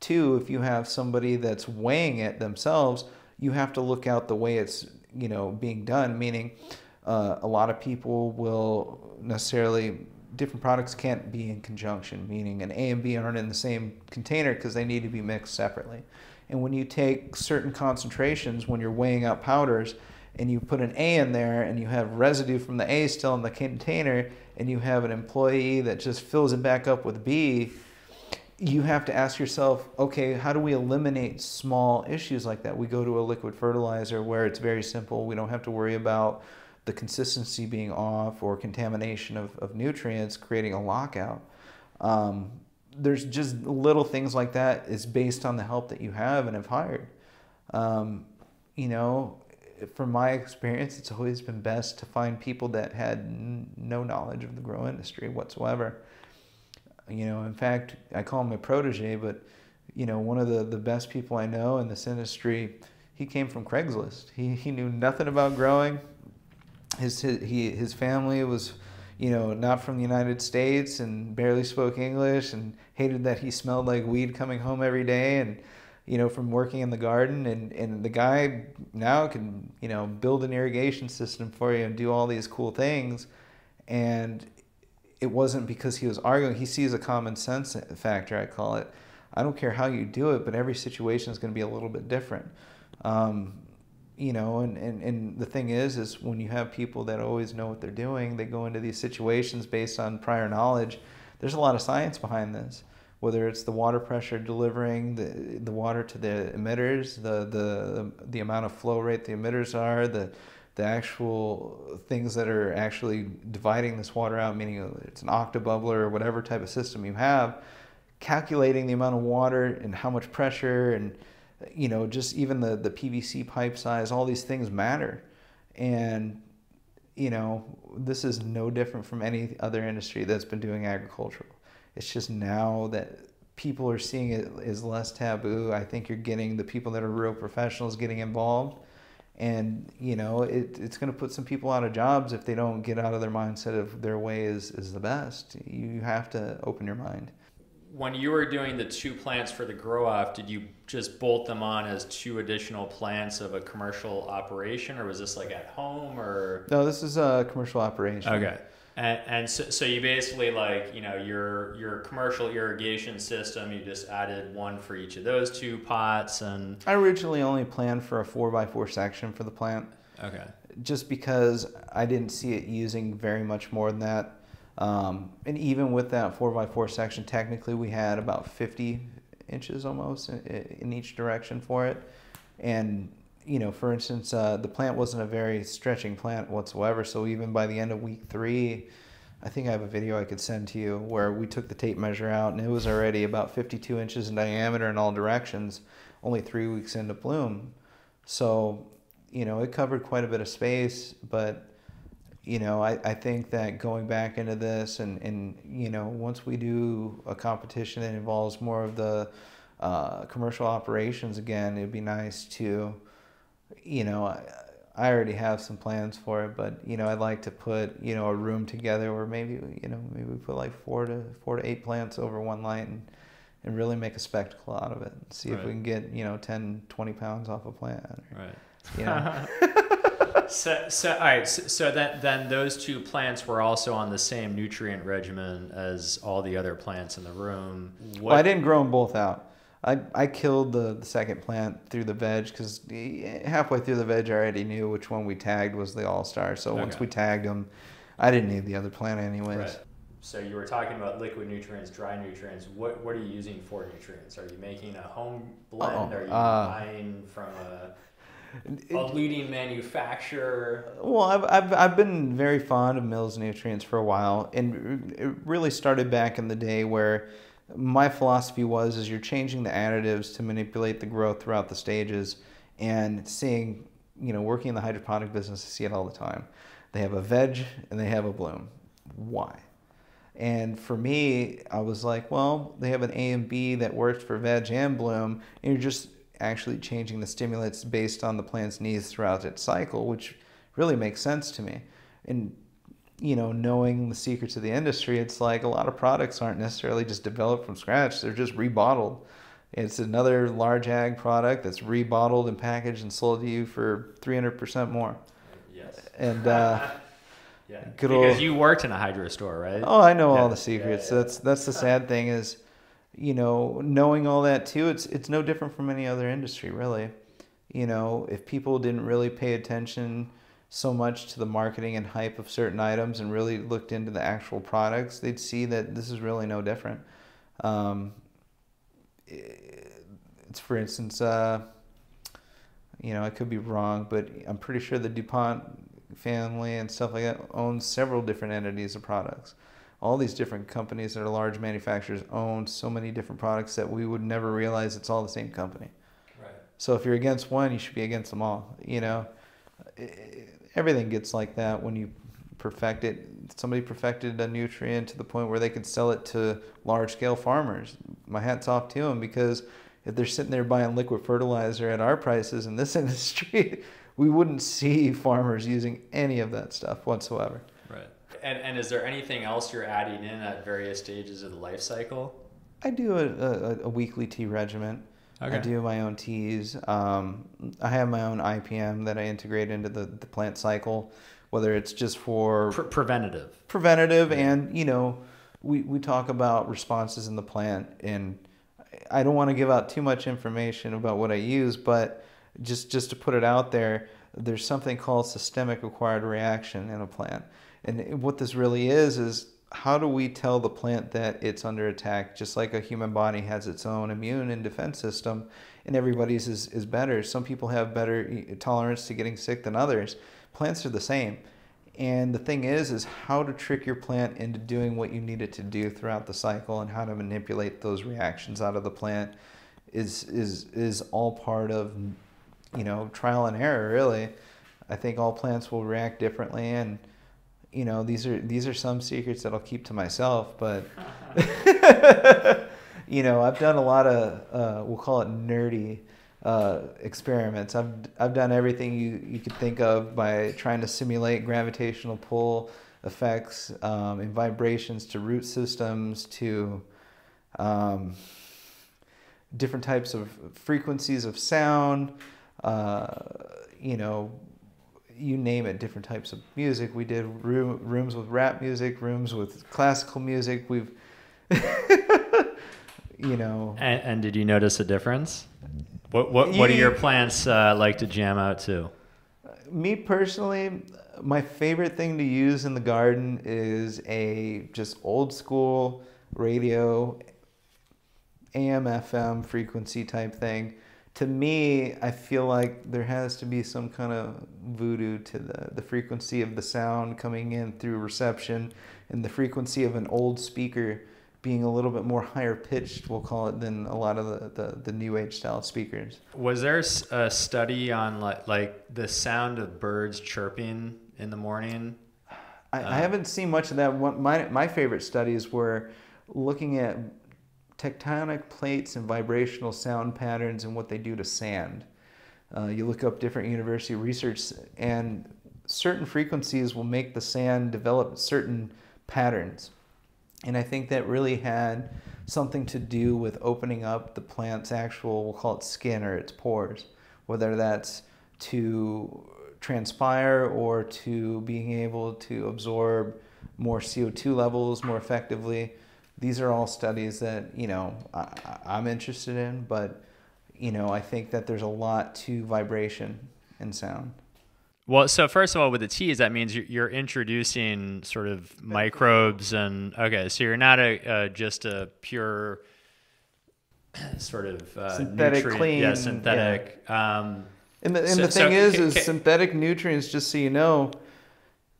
Two, if you have somebody that's weighing it themselves, you have to look out the way it's you know being done. Meaning, uh, a lot of people will necessarily different products can't be in conjunction. Meaning, an A and B aren't in the same container because they need to be mixed separately. And when you take certain concentrations, when you're weighing out powders, and you put an A in there, and you have residue from the A still in the container, and you have an employee that just fills it back up with B you have to ask yourself, okay, how do we eliminate small issues like that? We go to a liquid fertilizer where it's very simple. We don't have to worry about the consistency being off or contamination of, of nutrients creating a lockout. Um, there's just little things like that. It's based on the help that you have and have hired. Um, you know, from my experience, it's always been best to find people that had no knowledge of the grow industry whatsoever you know in fact i call him my protege but you know one of the, the best people i know in this industry he came from craigslist. He, he knew nothing about growing. His, his he his family was you know not from the united states and barely spoke english and hated that he smelled like weed coming home every day and you know from working in the garden. And and the guy now can you know build an irrigation system for you and do all these cool things. And it wasn't because he was arguing. He sees a common sense factor, I call it. I don't care how you do it, but every situation is going to be a little bit different. Um, you know, and, and, and the thing is, is when you have people that always know what they're doing, they go into these situations based on prior knowledge. There's a lot of science behind this, whether it's the water pressure delivering the, the water to the emitters, the, the, the amount of flow rate the emitters are, the, the actual things that are actually dividing this water out, meaning it's an octobubbler or whatever type of system you have, calculating the amount of water and how much pressure and you know, just even the, the PVC pipe size, all these things matter. And, you know, this is no different from any other industry that's been doing agricultural. It's just now that people are seeing it is less taboo. I think you're getting the people that are real professionals getting involved. And, you know, it, it's going to put some people out of jobs if they don't get out of their mindset of their way is, is the best. You have to open your mind when you were doing the two plants for the grow off, did you just bolt them on as two additional plants of a commercial operation, or was this like at home or? No, this is a commercial operation. Okay. And, and so, so you basically like you know your your commercial irrigation system you just added one for each of those two pots and I originally only planned for a four by four section for the plant. Okay. Just because I didn't see it using very much more than that. Um, and even with that 4x4 section, technically we had about 50 inches almost in, in each direction for it. And, you know, for instance, uh, the plant wasn't a very stretching plant whatsoever. So even by the end of week three, I think I have a video I could send to you where we took the tape measure out and it was already about 52 inches in diameter in all directions, only three weeks into bloom. So, you know, it covered quite a bit of space, but you know, I, I think that going back into this and, and, you know, once we do a competition that involves more of the uh, commercial operations again, it'd be nice to, you know, I, I already have some plans for it, but, you know, I'd like to put, you know, a room together where maybe, you know, maybe we put like four to four to eight plants over one light and, and really make a spectacle out of it. and See right. if we can get, you know, 10, 20 pounds off a plant. Right. You know. <laughs> so, so all right. So, so that then those two plants were also on the same nutrient regimen as all the other plants in the room. What... Well, I didn't grow them both out. I, I killed the, the second plant through the veg because halfway through the veg I already knew which one we tagged was the all star. So okay. once we tagged them, I didn't need the other plant anyways. Right. So you were talking about liquid nutrients, dry nutrients. What what are you using for nutrients? Are you making a home blend? Oh, are you uh, buying from a a leading manufacturer. Well, I've, I've, I've been very fond of Mills Nutrients for a while, and it really started back in the day where my philosophy was is you're changing the additives to manipulate the growth throughout the stages, and seeing, you know, working in the hydroponic business, I see it all the time. They have a veg and they have a bloom. Why? And for me, I was like, well, they have an A and B that works for veg and bloom, and you're just actually changing the stimulants based on the plant's needs throughout its cycle, which really makes sense to me. And you know, knowing the secrets of the industry, it's like a lot of products aren't necessarily just developed from scratch; they're just rebottled. It's another large ag product that's rebottled and packaged and sold to you for three hundred percent more. Yes. And uh, <laughs> yeah, because old, you worked in a hydro store, right? Oh, I know yeah. all the secrets. Yeah, yeah. That's that's the sad thing is you know, knowing all that too, it's it's no different from any other industry, really. You know, if people didn't really pay attention so much to the marketing and hype of certain items and really looked into the actual products, they'd see that this is really no different. Um, it's for instance, uh, you know, I could be wrong, but I'm pretty sure the DuPont family and stuff like that owns several different entities of products all these different companies that are large manufacturers own so many different products that we would never realize it's all the same company. Right. So if you're against one, you should be against them all. You know, everything gets like that when you perfect it. Somebody perfected a nutrient to the point where they could sell it to large scale farmers. My hat's off to them because if they're sitting there buying liquid fertilizer at our prices in this <laughs> industry, we wouldn't see farmers using any of that stuff whatsoever. Right and, and is there anything else you're adding in at various stages of the life cycle? I do a, a, a weekly tea regimen. Okay. I do my own teas. Um, I have my own IPM that I integrate into the, the plant cycle, whether it's just for Pre- preventative. Preventative, and you know, we, we talk about responses in the plant, and I don't want to give out too much information about what I use, but just just to put it out there, there's something called systemic acquired reaction in a plant. And what this really is is how do we tell the plant that it's under attack? Just like a human body has its own immune and defense system and everybody's is, is better. Some people have better tolerance to getting sick than others. Plants are the same. And the thing is is how to trick your plant into doing what you need it to do throughout the cycle and how to manipulate those reactions out of the plant is is is all part of you know trial and error really. I think all plants will react differently and you know these are these are some secrets that i'll keep to myself but <laughs> <laughs> you know i've done a lot of uh, we'll call it nerdy uh, experiments. I've i've done everything you you could think of by trying to simulate gravitational pull effects um, and vibrations to root systems to um, different types of frequencies of sound, uh, you know, you name it, different types of music. We did room, rooms with rap music, rooms with classical music. We've, <laughs> you know. And, and, did you notice a difference? What what what do your plants uh, like to jam out to? Me personally, my favorite thing to use in the garden is a just old school radio AM FM frequency type thing. To me, I feel like there has to be some kind of voodoo to the, the frequency of the sound coming in through reception and the frequency of an old speaker being a little bit more higher pitched, we'll call it, than a lot of the, the, the new age style speakers. Was there a study on like, like the sound of birds chirping in the morning? I, I uh, haven't seen much of that. One, my, my favorite studies were looking at tectonic plates and vibrational sound patterns and what they do to sand. Uh, you look up different university research, and certain frequencies will make the sand develop certain patterns. And I think that really had something to do with opening up the plant's actual, we'll call it skin or its pores, whether that's to transpire or to being able to absorb more CO2 levels more effectively these are all studies that you know I, I'm interested in, but you know I think that there's a lot to vibration and sound. Well, so first of all, with the teas, that means you're introducing sort of microbes and okay, so you're not a uh, just a pure sort of uh, synthetic nutrient, clean, yeah, synthetic. Yeah. Um, and the, and so, the thing so, is, is synthetic nutrients. Just so you know,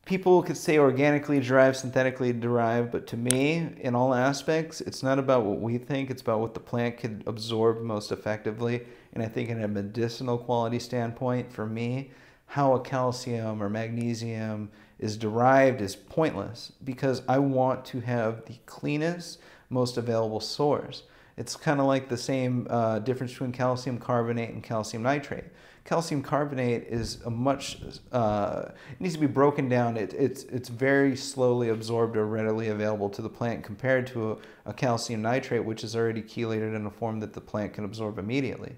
people could say organically derived, synthetically derived, but to me, in all aspects, it's not about what we think, it's about what the plant could absorb most effectively. And I think, in a medicinal quality standpoint, for me, how a calcium or magnesium is derived is pointless because I want to have the cleanest, most available source. It's kind of like the same uh, difference between calcium carbonate and calcium nitrate calcium carbonate is a much uh, needs to be broken down. It, it's it's very slowly absorbed or readily available to the plant compared to a, a, calcium nitrate, which is already chelated in a form that the plant can absorb immediately.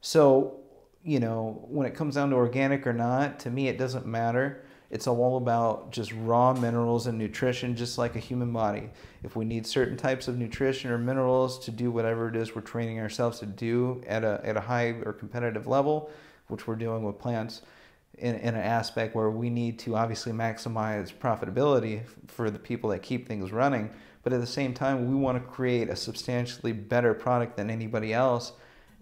So you know when it comes down to organic or not, to me it doesn't matter. It's all about just raw minerals and nutrition, just like a human body. If we need certain types of nutrition or minerals to do whatever it is we're training ourselves to do at a, at a high or competitive level, which we're doing with plants in, in an aspect where we need to obviously maximize profitability for the people that keep things running. But at the same time, we want to create a substantially better product than anybody else.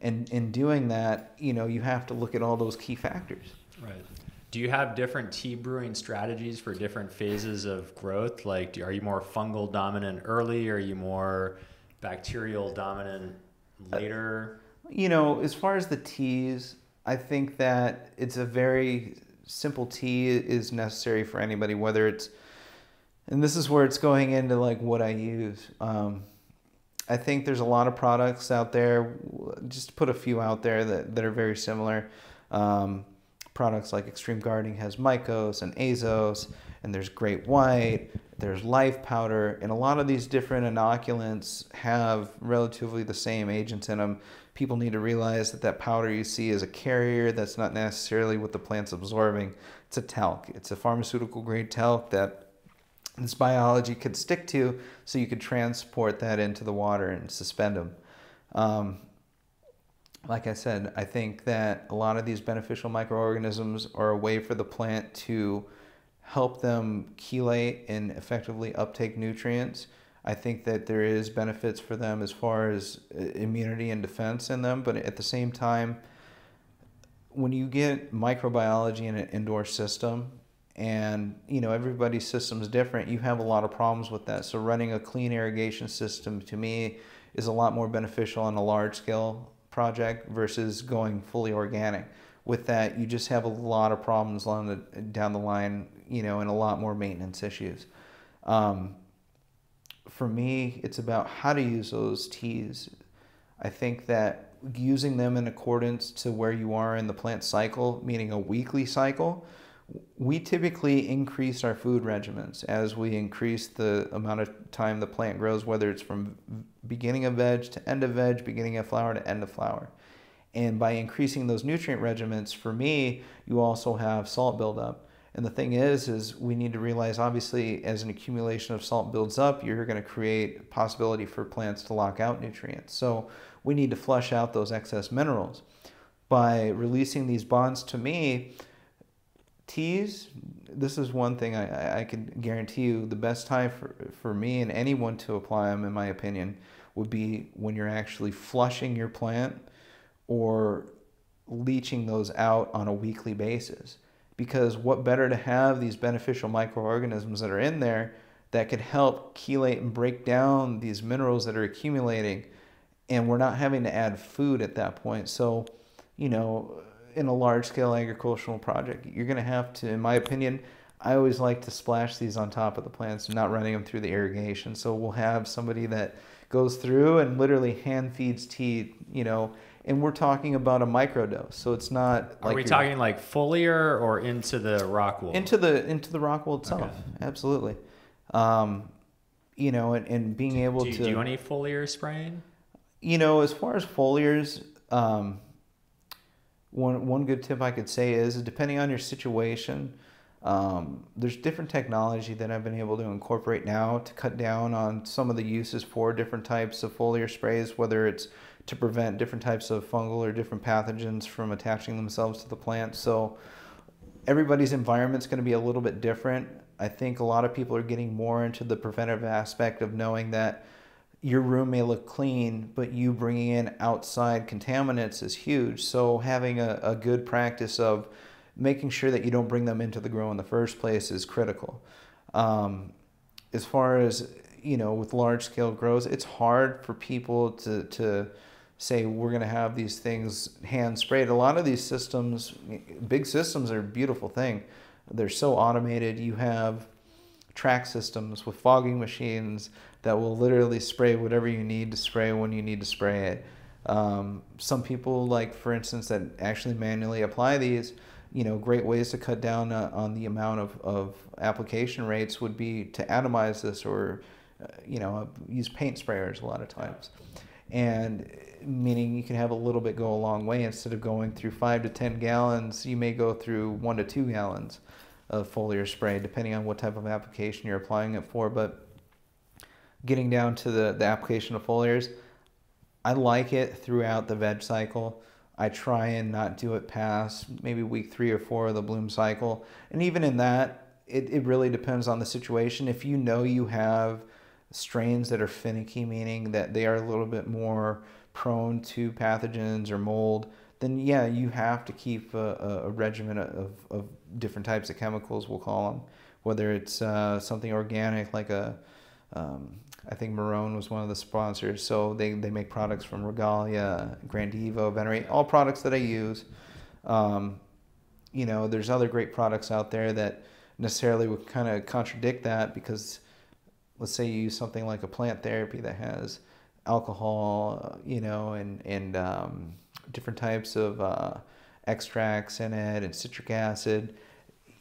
And in doing that, you know, you have to look at all those key factors. Right. Do you have different tea brewing strategies for different phases of growth? Like, are you more fungal dominant early? Or are you more bacterial dominant later? Uh, you know, as far as the teas, I think that it's a very simple tea is necessary for anybody, whether it's, and this is where it's going into like what I use. Um, I think there's a lot of products out there, just put a few out there that, that are very similar. Um, products like Extreme Gardening has Mycos and Azos, and there's Great White, there's Life Powder, and a lot of these different inoculants have relatively the same agents in them people need to realize that that powder you see is a carrier. That's not necessarily what the plant's absorbing. It's a talc. It's a pharmaceutical grade talc that this biology could stick to, so you could transport that into the water and suspend them. Um, like I said, I think that a lot of these beneficial microorganisms are a way for the plant to help them chelate and effectively uptake nutrients I think that there is benefits for them as far as uh, immunity and defense in them, but at the same time, when you get microbiology in an indoor system, and you know everybody's system is different, you have a lot of problems with that. So running a clean irrigation system to me is a lot more beneficial on a large scale project versus going fully organic. With that, you just have a lot of problems along the, down the line, you know, and a lot more maintenance issues. Um, for me, it's about how to use those teas. I think that using them in accordance to where you are in the plant cycle, meaning a weekly cycle, we typically increase our food regimens as we increase the amount of time the plant grows, whether it's from beginning of veg to end of veg, beginning of flower to end of flower. And by increasing those nutrient regimens, for me, you also have salt buildup. And the thing is, is we need to realize obviously as an accumulation of salt builds up, you're going to create possibility for plants to lock out nutrients. So we need to flush out those excess minerals. By releasing these bonds to me, teas, this is one thing I, I can guarantee you the best time for, for me and anyone to apply them, in my opinion, would be when you're actually flushing your plant or leaching those out on a weekly basis. Because what better to have these beneficial microorganisms that are in there that could help chelate and break down these minerals that are accumulating, and we're not having to add food at that point. So, you know, in a large scale agricultural project. You're going to have to, in my opinion, I always like to splash these on top of the plants, not running them through the irrigation. So we'll have somebody that goes through and literally hand feeds tea, you know, and we're talking about a microdose. So it's not Are we talking like foliar or into the rock wool? Into the into the rock wool itself. Okay. Absolutely. Um, you know, and, and being able do, to do any foliar spraying? You know, as far as foliars, um, one one good tip I could say is depending on your situation, um, there's different technology that I've been able to incorporate now to cut down on some of the uses for different types of foliar sprays, whether it's to prevent different types of fungal or different pathogens from attaching themselves to the plant. So everybody's environment's going to be a little bit different. I think a lot of people are getting more into the preventive aspect of knowing that your room may look clean, but you bringing in outside contaminants is huge. So having a, a good practice of making sure that you don't bring them into the grow in the first place is critical. Um, as far as you know, with large scale grows, it's hard for people to to say we're going to have these things hand sprayed. A lot of these systems, big systems, are a beautiful thing. They're so automated. You have track systems with fogging machines that will literally spray whatever you need to spray when you need to spray it. Um, some people, like for instance, that actually manually apply these, you know, great ways to cut down uh, on the amount of, of application rates would be to atomize this or, uh, you know, use paint sprayers a lot of times. And meaning you can have a little bit go a long way instead of going through five to 10 gallons, you may go through one to two gallons of foliar spray, depending on what type of application you're applying it for. But getting down to the, the application of foliars, I like it throughout the veg cycle. I try and not do it past maybe week three or four of the bloom cycle. And even in that, it, it really depends on the situation. If you know you have strains that are finicky, meaning that they are a little bit more prone to pathogens or mold, then yeah, you have to keep a, a regimen of, of different types of chemicals, we'll call them, whether it's uh, something organic like a um, I think Marrone was one of the sponsors. So they, they make products from Regalia, Grandevo, Venerate, all products that I use. Um, you know, there's other great products out there that necessarily would kind of contradict that because let's say you use something like a plant therapy that has alcohol, you know, and, and um, different types of uh, extracts in it and citric acid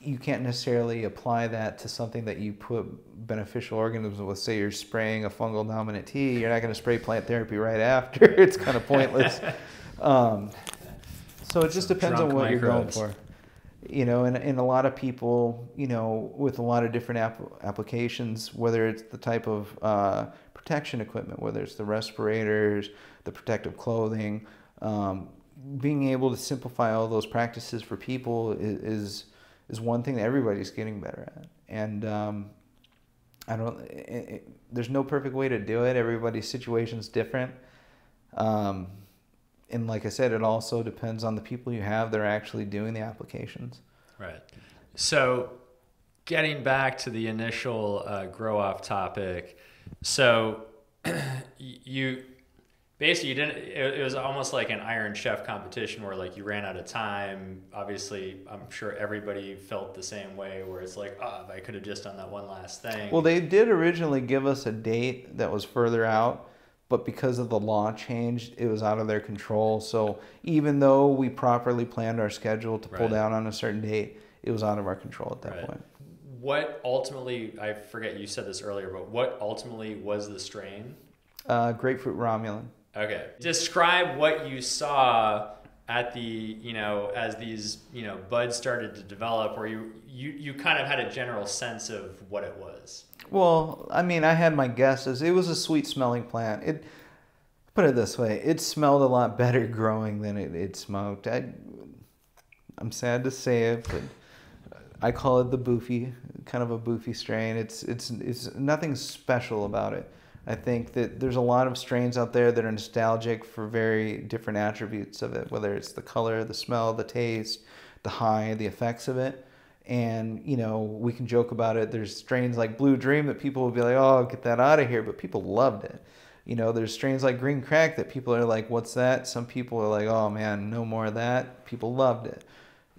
you can't necessarily apply that to something that you put beneficial organisms with. Say you're spraying a fungal dominant tea, you're not going to spray plant therapy right after. <laughs> it's kind of pointless. <laughs> Um, so it just depends on what microbes. you're going for. You know, and, and a lot of people, you know, with a lot of different ap- applications, whether it's the type of uh, protection equipment, whether it's the respirators, the protective clothing, um, being able to simplify all those practices for people is, is is one thing that everybody's getting better at. And um, I don't. It, it, there's no perfect way to do it. Everybody's situation's different. Um, and like I said, it also depends on the people you have that are actually doing the applications. Right. So, getting back to the initial uh, grow off topic, so <clears throat> you basically you didn't it, it, was almost like an iron chef competition where like you ran out of time obviously i'm sure everybody felt the same way where it's like oh if i could have just done that one last thing well they did originally give us a date that was further out but because of the law change it was out of their control so even though we properly planned our schedule to pull right. down on a certain date it was out of our control at that right. point what ultimately i forget you said this earlier but what ultimately was the strain uh, grapefruit romulan Okay. Describe what you saw at the you know as these you know buds started to develop or you you you kind of had a general sense of what it was well i mean i had my guesses. It was a sweet smelling plant. It put it this way it smelled a lot <laughs> better growing than it, it smoked. I, i'm sad to say it but i call it the boofy kind of a boofy strain. It's it's it's nothing special about it. I think that there's a lot of strains out there that are nostalgic for very different attributes of it, whether it's the color, the smell, the taste, the high, the effects of it. And, you know, we can joke about it. There's strains like Blue Dream that people will be like, oh, get that out of here. But people loved it. You know, there's strains like Green Crack that people are like, what's that? Some people are like, oh man, no more of that. People loved it.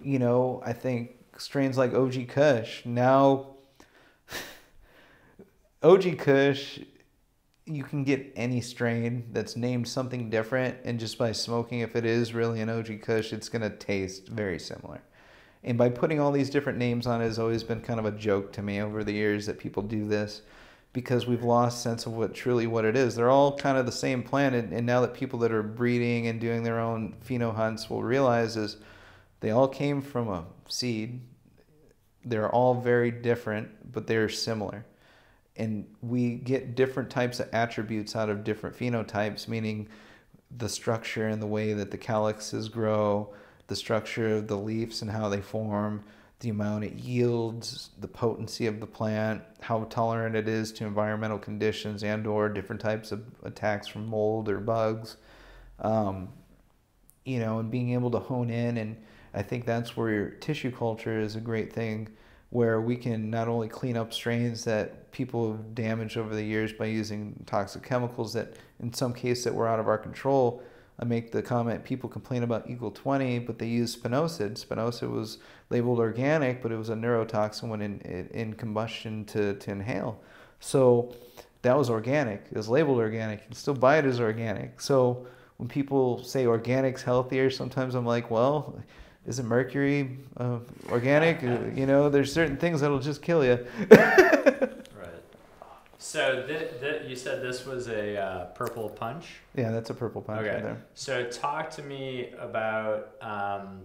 You know, I think strains like OG Kush now. <laughs> OG Kush you can get any strain that's named something different, and just by smoking, if it is really an OG Kush, it's going to taste very similar. And by putting all these different names on it has always been kind of a joke to me over the years that people do this because we've lost sense of what truly what it is. They're all kind of the same plant, and, and now that people that are breeding and doing their own pheno hunts will realize is they all came from a seed. They're all very different, but they're similar and we get different types of attributes out of different phenotypes, meaning the structure and the way that the calyxes grow, the structure of the leaves and how they form, the amount it yields, the potency of the plant, how tolerant it is to environmental conditions and or different types of attacks from mold or bugs. Um, you know, and being able to hone in and I think that's where tissue culture is a great thing where we can not only clean up strains that people have damaged over the years by using toxic chemicals that in some cases that were out of our control. I make the comment people complain about Eagle 20, but they use spinosad. Spinosad was labeled organic, but it was a neurotoxin when in, in combustion to, to inhale. So that was organic. It was labeled organic. You can still buy it as organic. So when people say organic's healthier, sometimes I'm like, well, is it mercury uh, organic? <laughs> you know, there's certain things that'll just kill you. <laughs> So th- th- you said this was a uh, purple punch. Yeah, that's a purple punch okay. right there. So talk to me about. Um,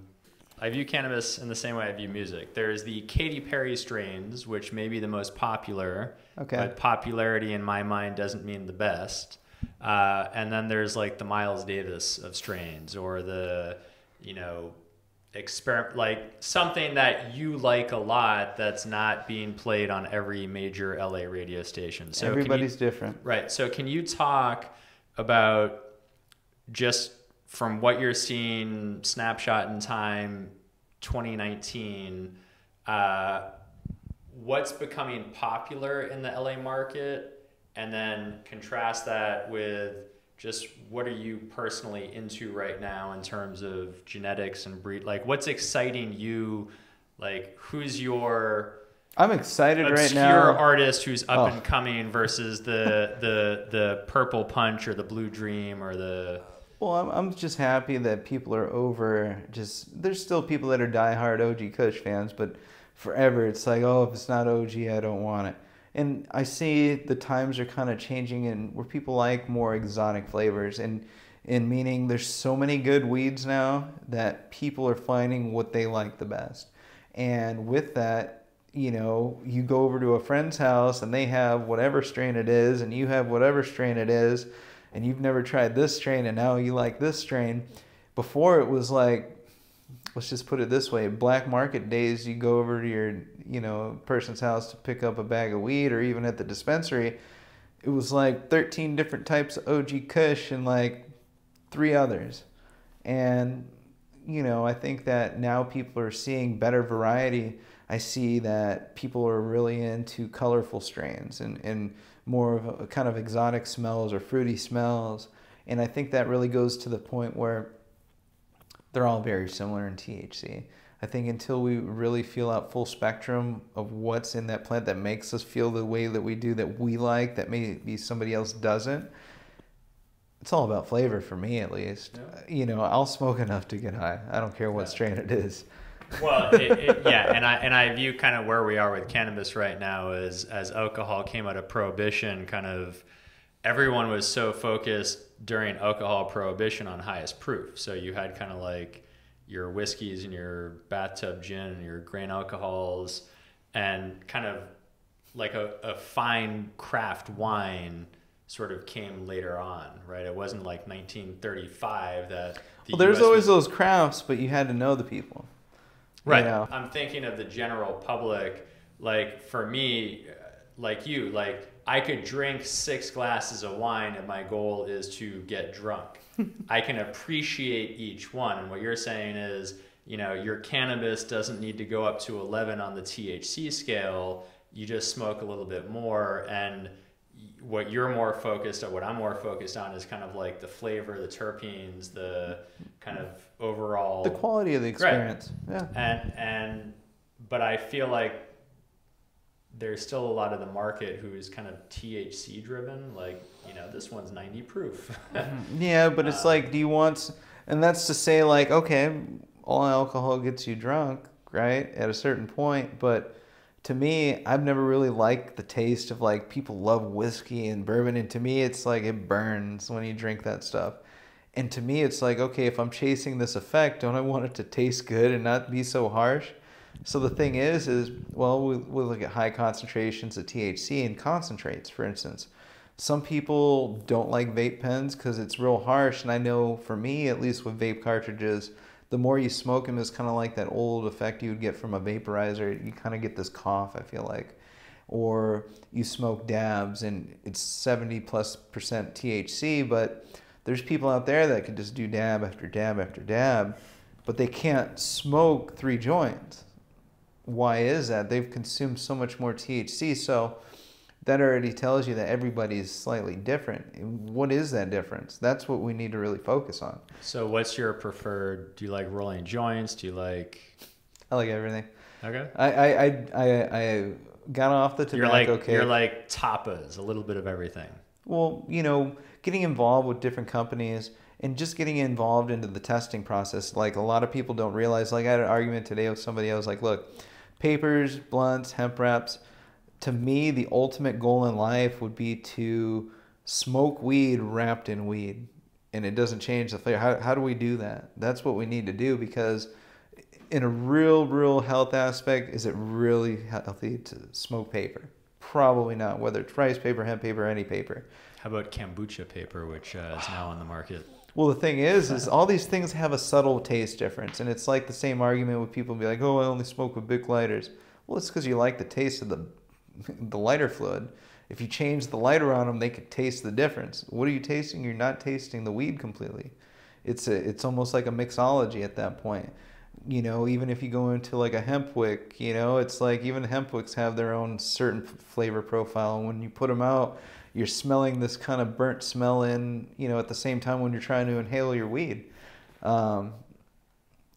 I view cannabis in the same way I view music. There's the Katy Perry strains, which may be the most popular. Okay. But popularity in my mind doesn't mean the best. Uh, and then there's like the Miles Davis of strains, or the, you know, experiment like something that you like a lot that's not being played on every major LA radio station. So everybody's you, different. Right. So can you talk about just from what you're seeing snapshot in time 2019 uh, what's becoming popular in the LA market and then contrast that with just what are you personally into right now in terms of genetics and breed like what's exciting you like who's your I'm excited right now. Obscure artist who's up oh. and coming versus the the the purple punch or the blue dream or the well, I'm, I'm just happy that people are over. Just there's still people that are diehard OG Kush fans, but forever it's like, oh, if it's not OG, I don't want it and I see the times are kind of changing and where people like more exotic flavors and in meaning there's so many good weeds now that people are finding what they like the best. And with that, you know, you go over to a friend's house and they have whatever strain it is and you have whatever strain it is and you've never tried this strain and now you like this strain. Before it was like let's just put it this way black market days you go over to your you know person's house to pick up a bag of weed or even at the dispensary it was like 13 different types of og kush and like three others. And you know i think that now people are seeing better variety. I see that people are really into colorful strains and, and more of a kind of exotic smells or fruity smells. And I think that really goes to the point where they're all very similar in THC. I think until we really feel out full spectrum of what's in that plant that makes us feel the way that we do that we like that maybe somebody else doesn't, it's all about flavor for me at least. Yeah. You know, I'll smoke enough to get high. I don't care what Yeah. strain it is. well, it, it, yeah, and I and I view kind of where we are with cannabis right now as as alcohol came out of prohibition, kind of everyone was so focused during alcohol prohibition on highest proof. So you had kind of like your whiskeys and your bathtub gin and your grain alcohols, and kind of like a, a fine craft wine sort of came later on, right? It wasn't like 1935 that. The Well, there's US always was- those crafts, but you had to know the people. you Right. know? I'm thinking of the general public. Like for me, uh, like you, like I could drink six glasses of wine and my goal is to get drunk. I can appreciate each one. And what you're saying is, you know, your cannabis doesn't need to go up to 11 on the THC scale. You just smoke a little bit more. And what you're more focused on, what I'm more focused on is kind of like the flavor, the terpenes, the kind of overall The quality of the experience. Yeah. and and but I feel like there's still a lot of the market who is kind of THC driven. Like you know, this one's 90 proof. <laughs> Yeah, but it's Uh, like, do you want, and that's to say, like, okay, all alcohol gets you drunk, right? At a certain point. But to me, I've never really liked the taste of like people love whiskey and bourbon. And to me, it's like it burns when you drink that stuff. And to me, it's like, okay, if I'm chasing this effect, don't I want it to taste good and not be so harsh? So the thing is, is well, we, we look at high concentrations of THC and concentrates, for instance. Some people don't like vape pens because it's real harsh, and I know for me, at least with vape cartridges, the more you smoke them, it's kind of like that old effect you would get from a vaporizer. You kind of get this cough, I feel like. Or you smoke dabs, and it's 70 plus percent THC, but there's people out there that can just do dab after dab after dab, but they can't smoke three joints. Why is that? They've consumed so much more THC, so that already tells you that everybody's slightly different. What is that difference? That's what we need to really focus on. so what's your preferred? Do you like rolling joints? Do you like? I like everything. Okay. I I I I, I got off the tobacco You're like kick. you're like tapas, a little bit of everything. Well, you know, getting involved with different companies and just getting involved into the testing process. Like a lot of people don't realize. Like I had an argument today with somebody. I was like, look, papers, blunts, hemp wraps. To me, the ultimate goal in life would be to smoke weed wrapped in weed, and it doesn't change the flavor. How how do we do that? That's what we need to do because. In a real, real health aspect, is it really healthy to smoke paper? Probably not. Whether it's rice paper, hemp paper, any paper. How about kombucha paper, which uh, is now on the market? Well, the thing is, is <laughs> all these things have a subtle taste difference, and it's like the same argument with people be like, "Oh, I only smoke with big lighters." Well, it's because you like the taste of the <laughs> the lighter fluid. If you change the lighter on them, they could taste the difference. What are you tasting? You're not tasting the weed completely. It's a, it's almost like a mixology at that point. You know, even if you go into like a hemp wick, you know, it's like even hemp wicks have their own certain flavor profile. And when you put them out, you're smelling this kind of burnt smell in, you know, at the same time when you're trying to inhale your weed. Um,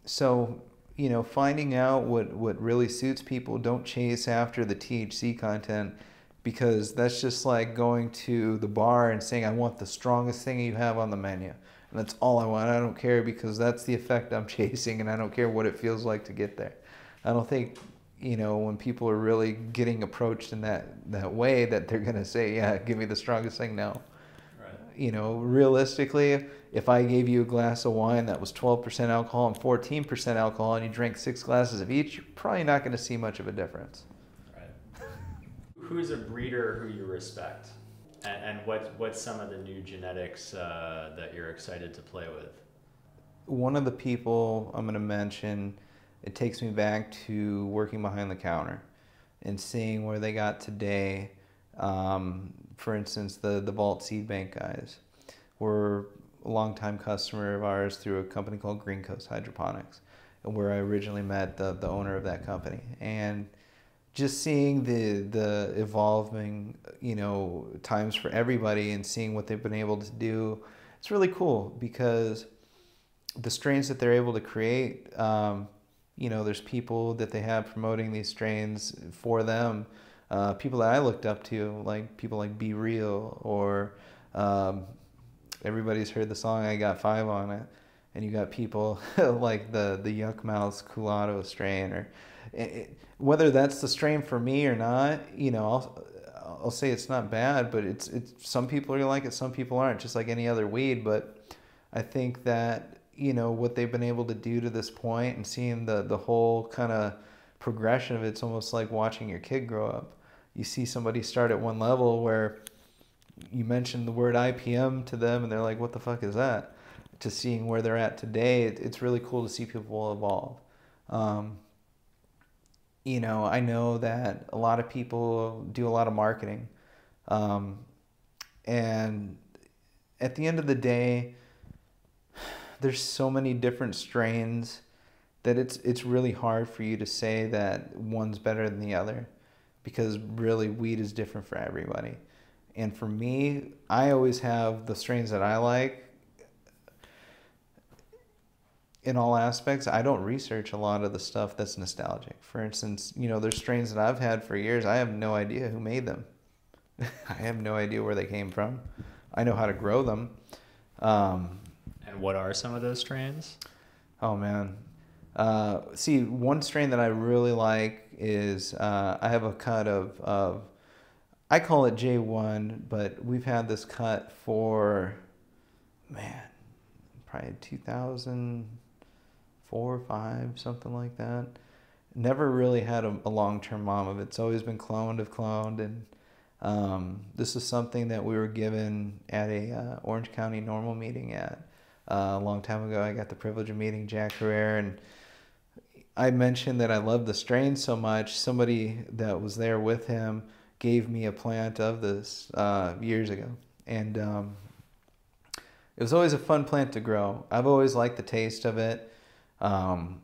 so, you know, finding out what, what really suits people, don't chase after the THC content because that's just like going to the bar and saying, I want the strongest thing you have on the menu. And that's all I want. I don't care because that's the effect I'm <laughs> chasing and I don't care what it feels like to get there. I don't think, you know, when people are really getting approached in that, that way that they're going to say, yeah, give me the strongest thing now Right. you know, realistically, if I gave you a glass of wine that was 12% alcohol and 14% alcohol and you drank six glasses of each, you're probably not going to see much of a difference. Right. <laughs> Who's a breeder who you respect, and, and what what's some of the new genetics uh, that you're excited to play with? One of the people I'm going to mention, it takes me back to working behind the counter and seeing where they got today. Um, for instance, the, the Vault Seed Bank guys were a longtime customer of ours through a company called Green Coast Hydroponics, where I originally met the, the owner of that company. And just seeing the the evolving, you know, times for everybody and seeing what they've been able to do, it's really cool because the strains that they're able to create, um, you know, there's people that they have promoting these strains for them. Uh, people that I looked up to, like people like B-Real, or um, everybody's heard the song "I Got Five on It," and you got people <laughs> like the the Yukmouth's strain, or it, whether that's the strain for me or not, you know, I'll I'll say it's not bad, but it's it's some people are gonna like it, some people aren't, just like any other weed. But I think that you know what they've been able to do to this point and seeing the the whole kind of progression of it, it's almost like watching your kid grow up. You see somebody start at one level where you mention the word IPM to them and they're like, "What the fuck is that?" To seeing where they're at today, it, it's really cool to see people evolve. Um, you know, I know that a lot of people do a lot of marketing, um, and at the end of the day, there's so many different strains that it's it's really hard for you to say that one's better than the other because really weed is different for everybody. And for me, I always have the strains that I like in all aspects. I don't research a lot of the stuff that's nostalgic. For instance, you know, there's strains that I've had for years. I have no idea who made them. <laughs> I have no idea where they came from. I know how to grow them. Um, and what are some of those strains? Oh man, uh, see, one strain that I really like is uh, I have a cut of, of I call it J1, but we've had this cut for man, probably 2004 or five, something like that. Never really had a, a long term mom of it. It's always been cloned of cloned, and um, this is something that we were given at a uh, Orange County NORML meeting at uh, a long time ago. I got the privilege of meeting Jack Herer and I mentioned that I loved the strain so much. Somebody that was there with him gave me a plant of this uh, years ago, and um, it was always a fun plant to grow. I've always liked the taste of it. Um,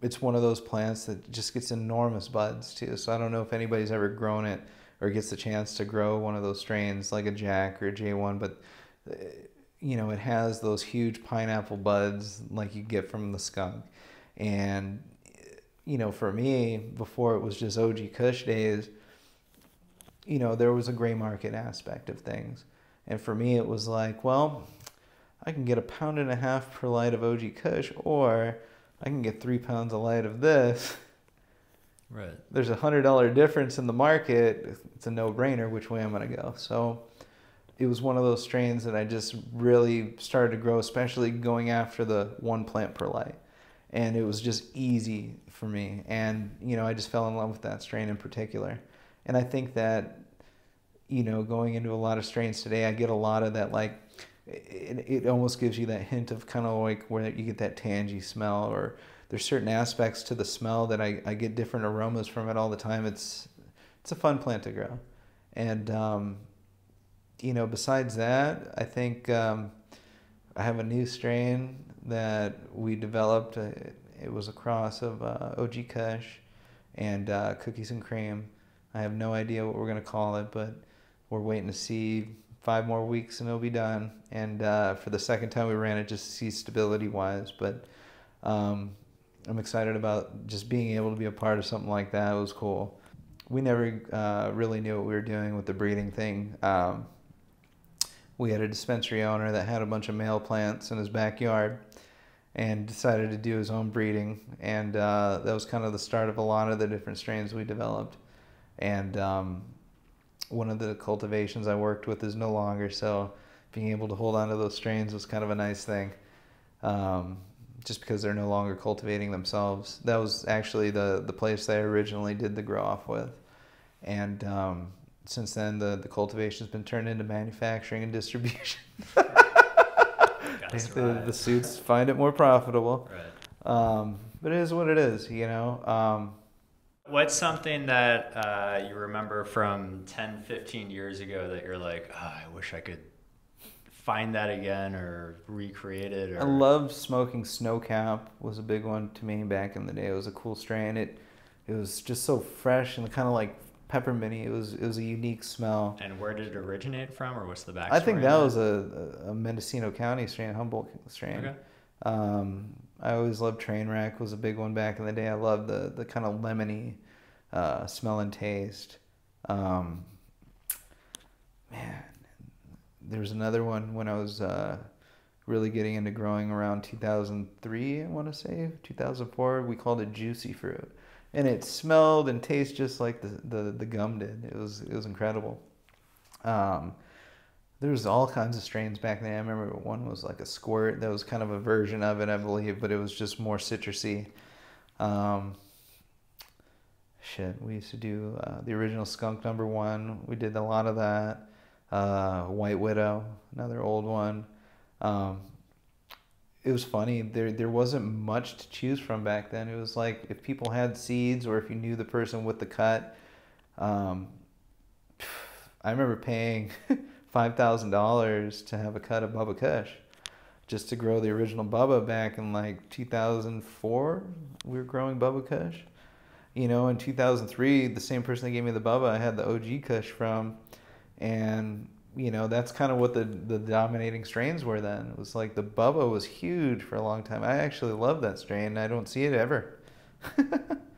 it's one of those plants that just gets enormous buds too. So I don't know if anybody's ever grown it or gets the chance to grow one of those strains like a Jack or a J1, but uh, you know it has those huge pineapple buds like you get from the skunk, and you know, for me, before it was just OG Kush days, you know, there was a gray market aspect of things. And for me, it was like, well, I can get a pound and a half per light of OG Kush, or I can get three pounds a light of this. <laughs> Right. There's a hundred dollar difference in the market. It's a no brainer which way I'm gonna go. So it was one of those strains that I just really started to grow, especially going after the one plant per light and it was just easy for me. And you know, I just fell in love with that strain in particular. And I think that you know, going into a lot of strains today, I get a lot of that like it, it almost gives you that hint of kind of like where you get that tangy smell or there's certain aspects to the smell that I, I get different aromas from it all the time. It's it's a fun plant to grow. And um, you know, besides that, I think um, I have a new strain that we developed. It was a cross of uh, OG Kush and uh, Cookies and Cream. I have no idea what we're going to call it, but we're waiting to see five more weeks and it'll be done. And uh, for the second time we ran it, just to see stability wise. But um, I'm excited about just being able to be a part of something like that. It was cool. We never uh, really knew what we were doing with the breeding thing. Um, we had a dispensary owner that had a bunch of male plants in his backyard and decided to do his own breeding. And uh, that was kind of the start of a lot of the different strains we developed. And um, one of the cultivations I worked with is no longer, so being able to hold on to those strains was kind of a nice thing. Um, just because they're no longer cultivating themselves. That was actually the, the place that I originally did the grow off with. And um, since then, the, the cultivation's been turned into manufacturing and distribution. <laughs> the, the suits find it more profitable. Right. Um, but it is what it is, you know. Um, What's something that uh, you remember from 10, 15 years ago that you're like, oh, I wish I could find that again or recreate it? Or... I love smoking Snowcap was a big one to me back in the day. It was a cool strain. It it was just so fresh and kind of like pepperminty. It was it was a unique smell. And where did it originate from, or what's the backstory? I think that was a, a Mendocino County strain, Humboldt strain. Okay. Um, I always loved Trainwreck was a big one back in the day. I loved the the kind of lemony uh, smell and taste. Um, man, there was another one when I was uh, really getting into growing around 2003. I want to say 2004. We called it Juicy Fruit, and it smelled and tasted just like the the, the gum did. It was it was incredible. Um, there was all kinds of strains back then. I remember one was like a squirt. That was kind of a version of it, I believe, but it was just more citrusy. Um, shit, we used to do uh, the original Skunk Number One. We did a lot of that. Uh, White Widow, another old one. Um, it was funny. There there wasn't much to choose from back then. It was like if people had seeds or if you knew the person with the cut. Um, <sighs> I remember paying <laughs> five thousand dollars to have a cut of Bubba Kush, just to grow the original Bubba back in like two thousand four. We were growing Bubba Kush. You know, in two thousand three, the same person that gave me the Bubba, I had the OG Kush from, and you know that's kind of what the the dominating strains were then. It was like the Bubba was huge for a long time. I actually love that strain. I don't see it ever. <laughs>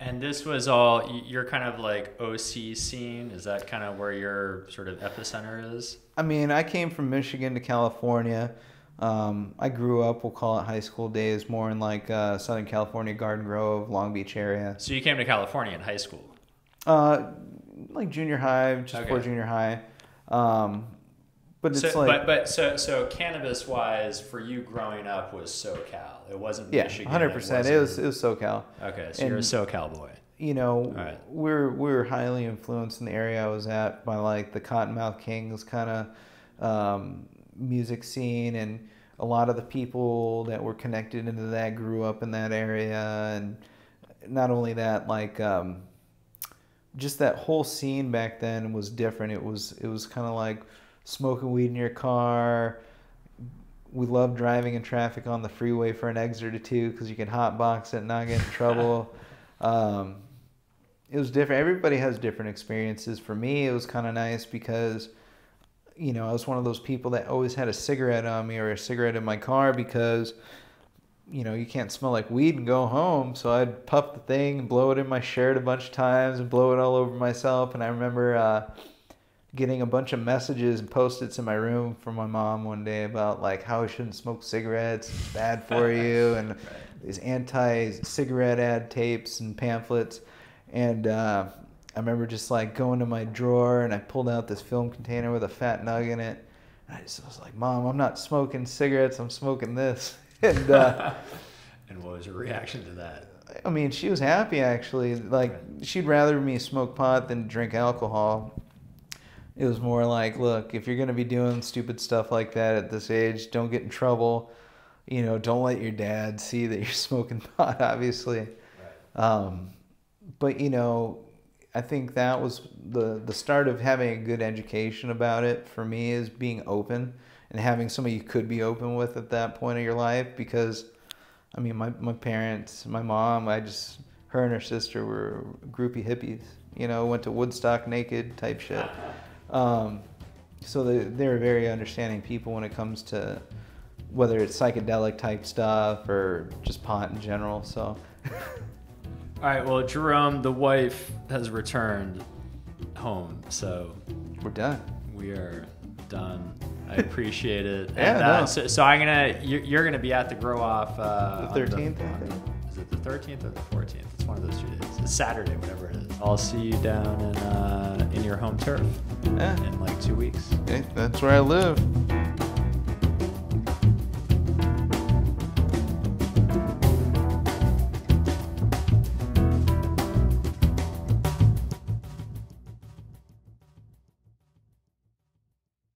And this was all your kind of like OC scene. Is that kind of where your sort of epicenter is? I mean, I came from Michigan to California. Um, I grew up, we'll call it high school days, more in like uh, Southern California, Garden Grove, Long Beach area. So you came to California in high school. Uh, like junior high, just Okay. before junior high. Um, but it's so, like, but but so so cannabis wise for you growing up was SoCal. It wasn't yeah, Michigan. hundred percent. It was it was SoCal. okay. So you're a and- SoCal boy. You know, Alright. we're we're highly influenced in the area I was at by like the Cottonmouth Kings kind of um, music scene, and a lot of the people that were connected into that grew up in that area, and not only that, like um, just that whole scene back then was different. It was it was kind of like smoking weed in your car. We love driving in traffic on the freeway for an exit or two because you can hotbox it and not get in <laughs> trouble. um, it was different. Everybody has different experiences. For me, it was kind of nice because, you know, I was one of those people that always had a cigarette on me or a cigarette in my car because, you know, you can't smell like weed and go home. So I'd puff the thing and blow it in my shirt a bunch of times and blow it all over myself. And I remember uh, getting a bunch of messages and post-its in my room from my mom one day about like how I shouldn't smoke cigarettes, it's bad <laughs> for you, and these anti-cigarette ad tapes and pamphlets. And uh, I remember just like going to my drawer and I pulled out this film container with a fat nug in it. And I just was like, Mom, I'm not smoking cigarettes, I'm smoking this. <laughs> And uh, <laughs> And what was your reaction to that? I mean, she was happy actually. Like, she'd rather me smoke pot than drink alcohol. It was more like, look, if you're going to be doing stupid stuff like that at this age, don't get in trouble. You know, don't let your dad <laughs> see that you're smoking <laughs> pot, obviously. Um, but you know, I think that was the the start of having a good education about it for me is being open and having somebody you could be open with at that point of your life because I mean my my parents, my mom, I just her and her sister were groupie hippies, you know, went to Woodstock naked type shit. <laughs> Um, so they they're very understanding people when it comes to whether it's psychedelic type stuff or just pot in general. So <laughs> All right. Well, Jahrome, the wife has returned home, so we're done. we are done. I <laughs> appreciate it. Yeah, and, uh, no. so, so I'm gonna you're, you're gonna be at the grow off uh, The on 13th, I on think. is it the 13th or the 14th? It's one of those two days. It's Saturday, whatever it is. I'll see you down in uh, in your home turf Yeah. in like two weeks. Okay, that's where I live.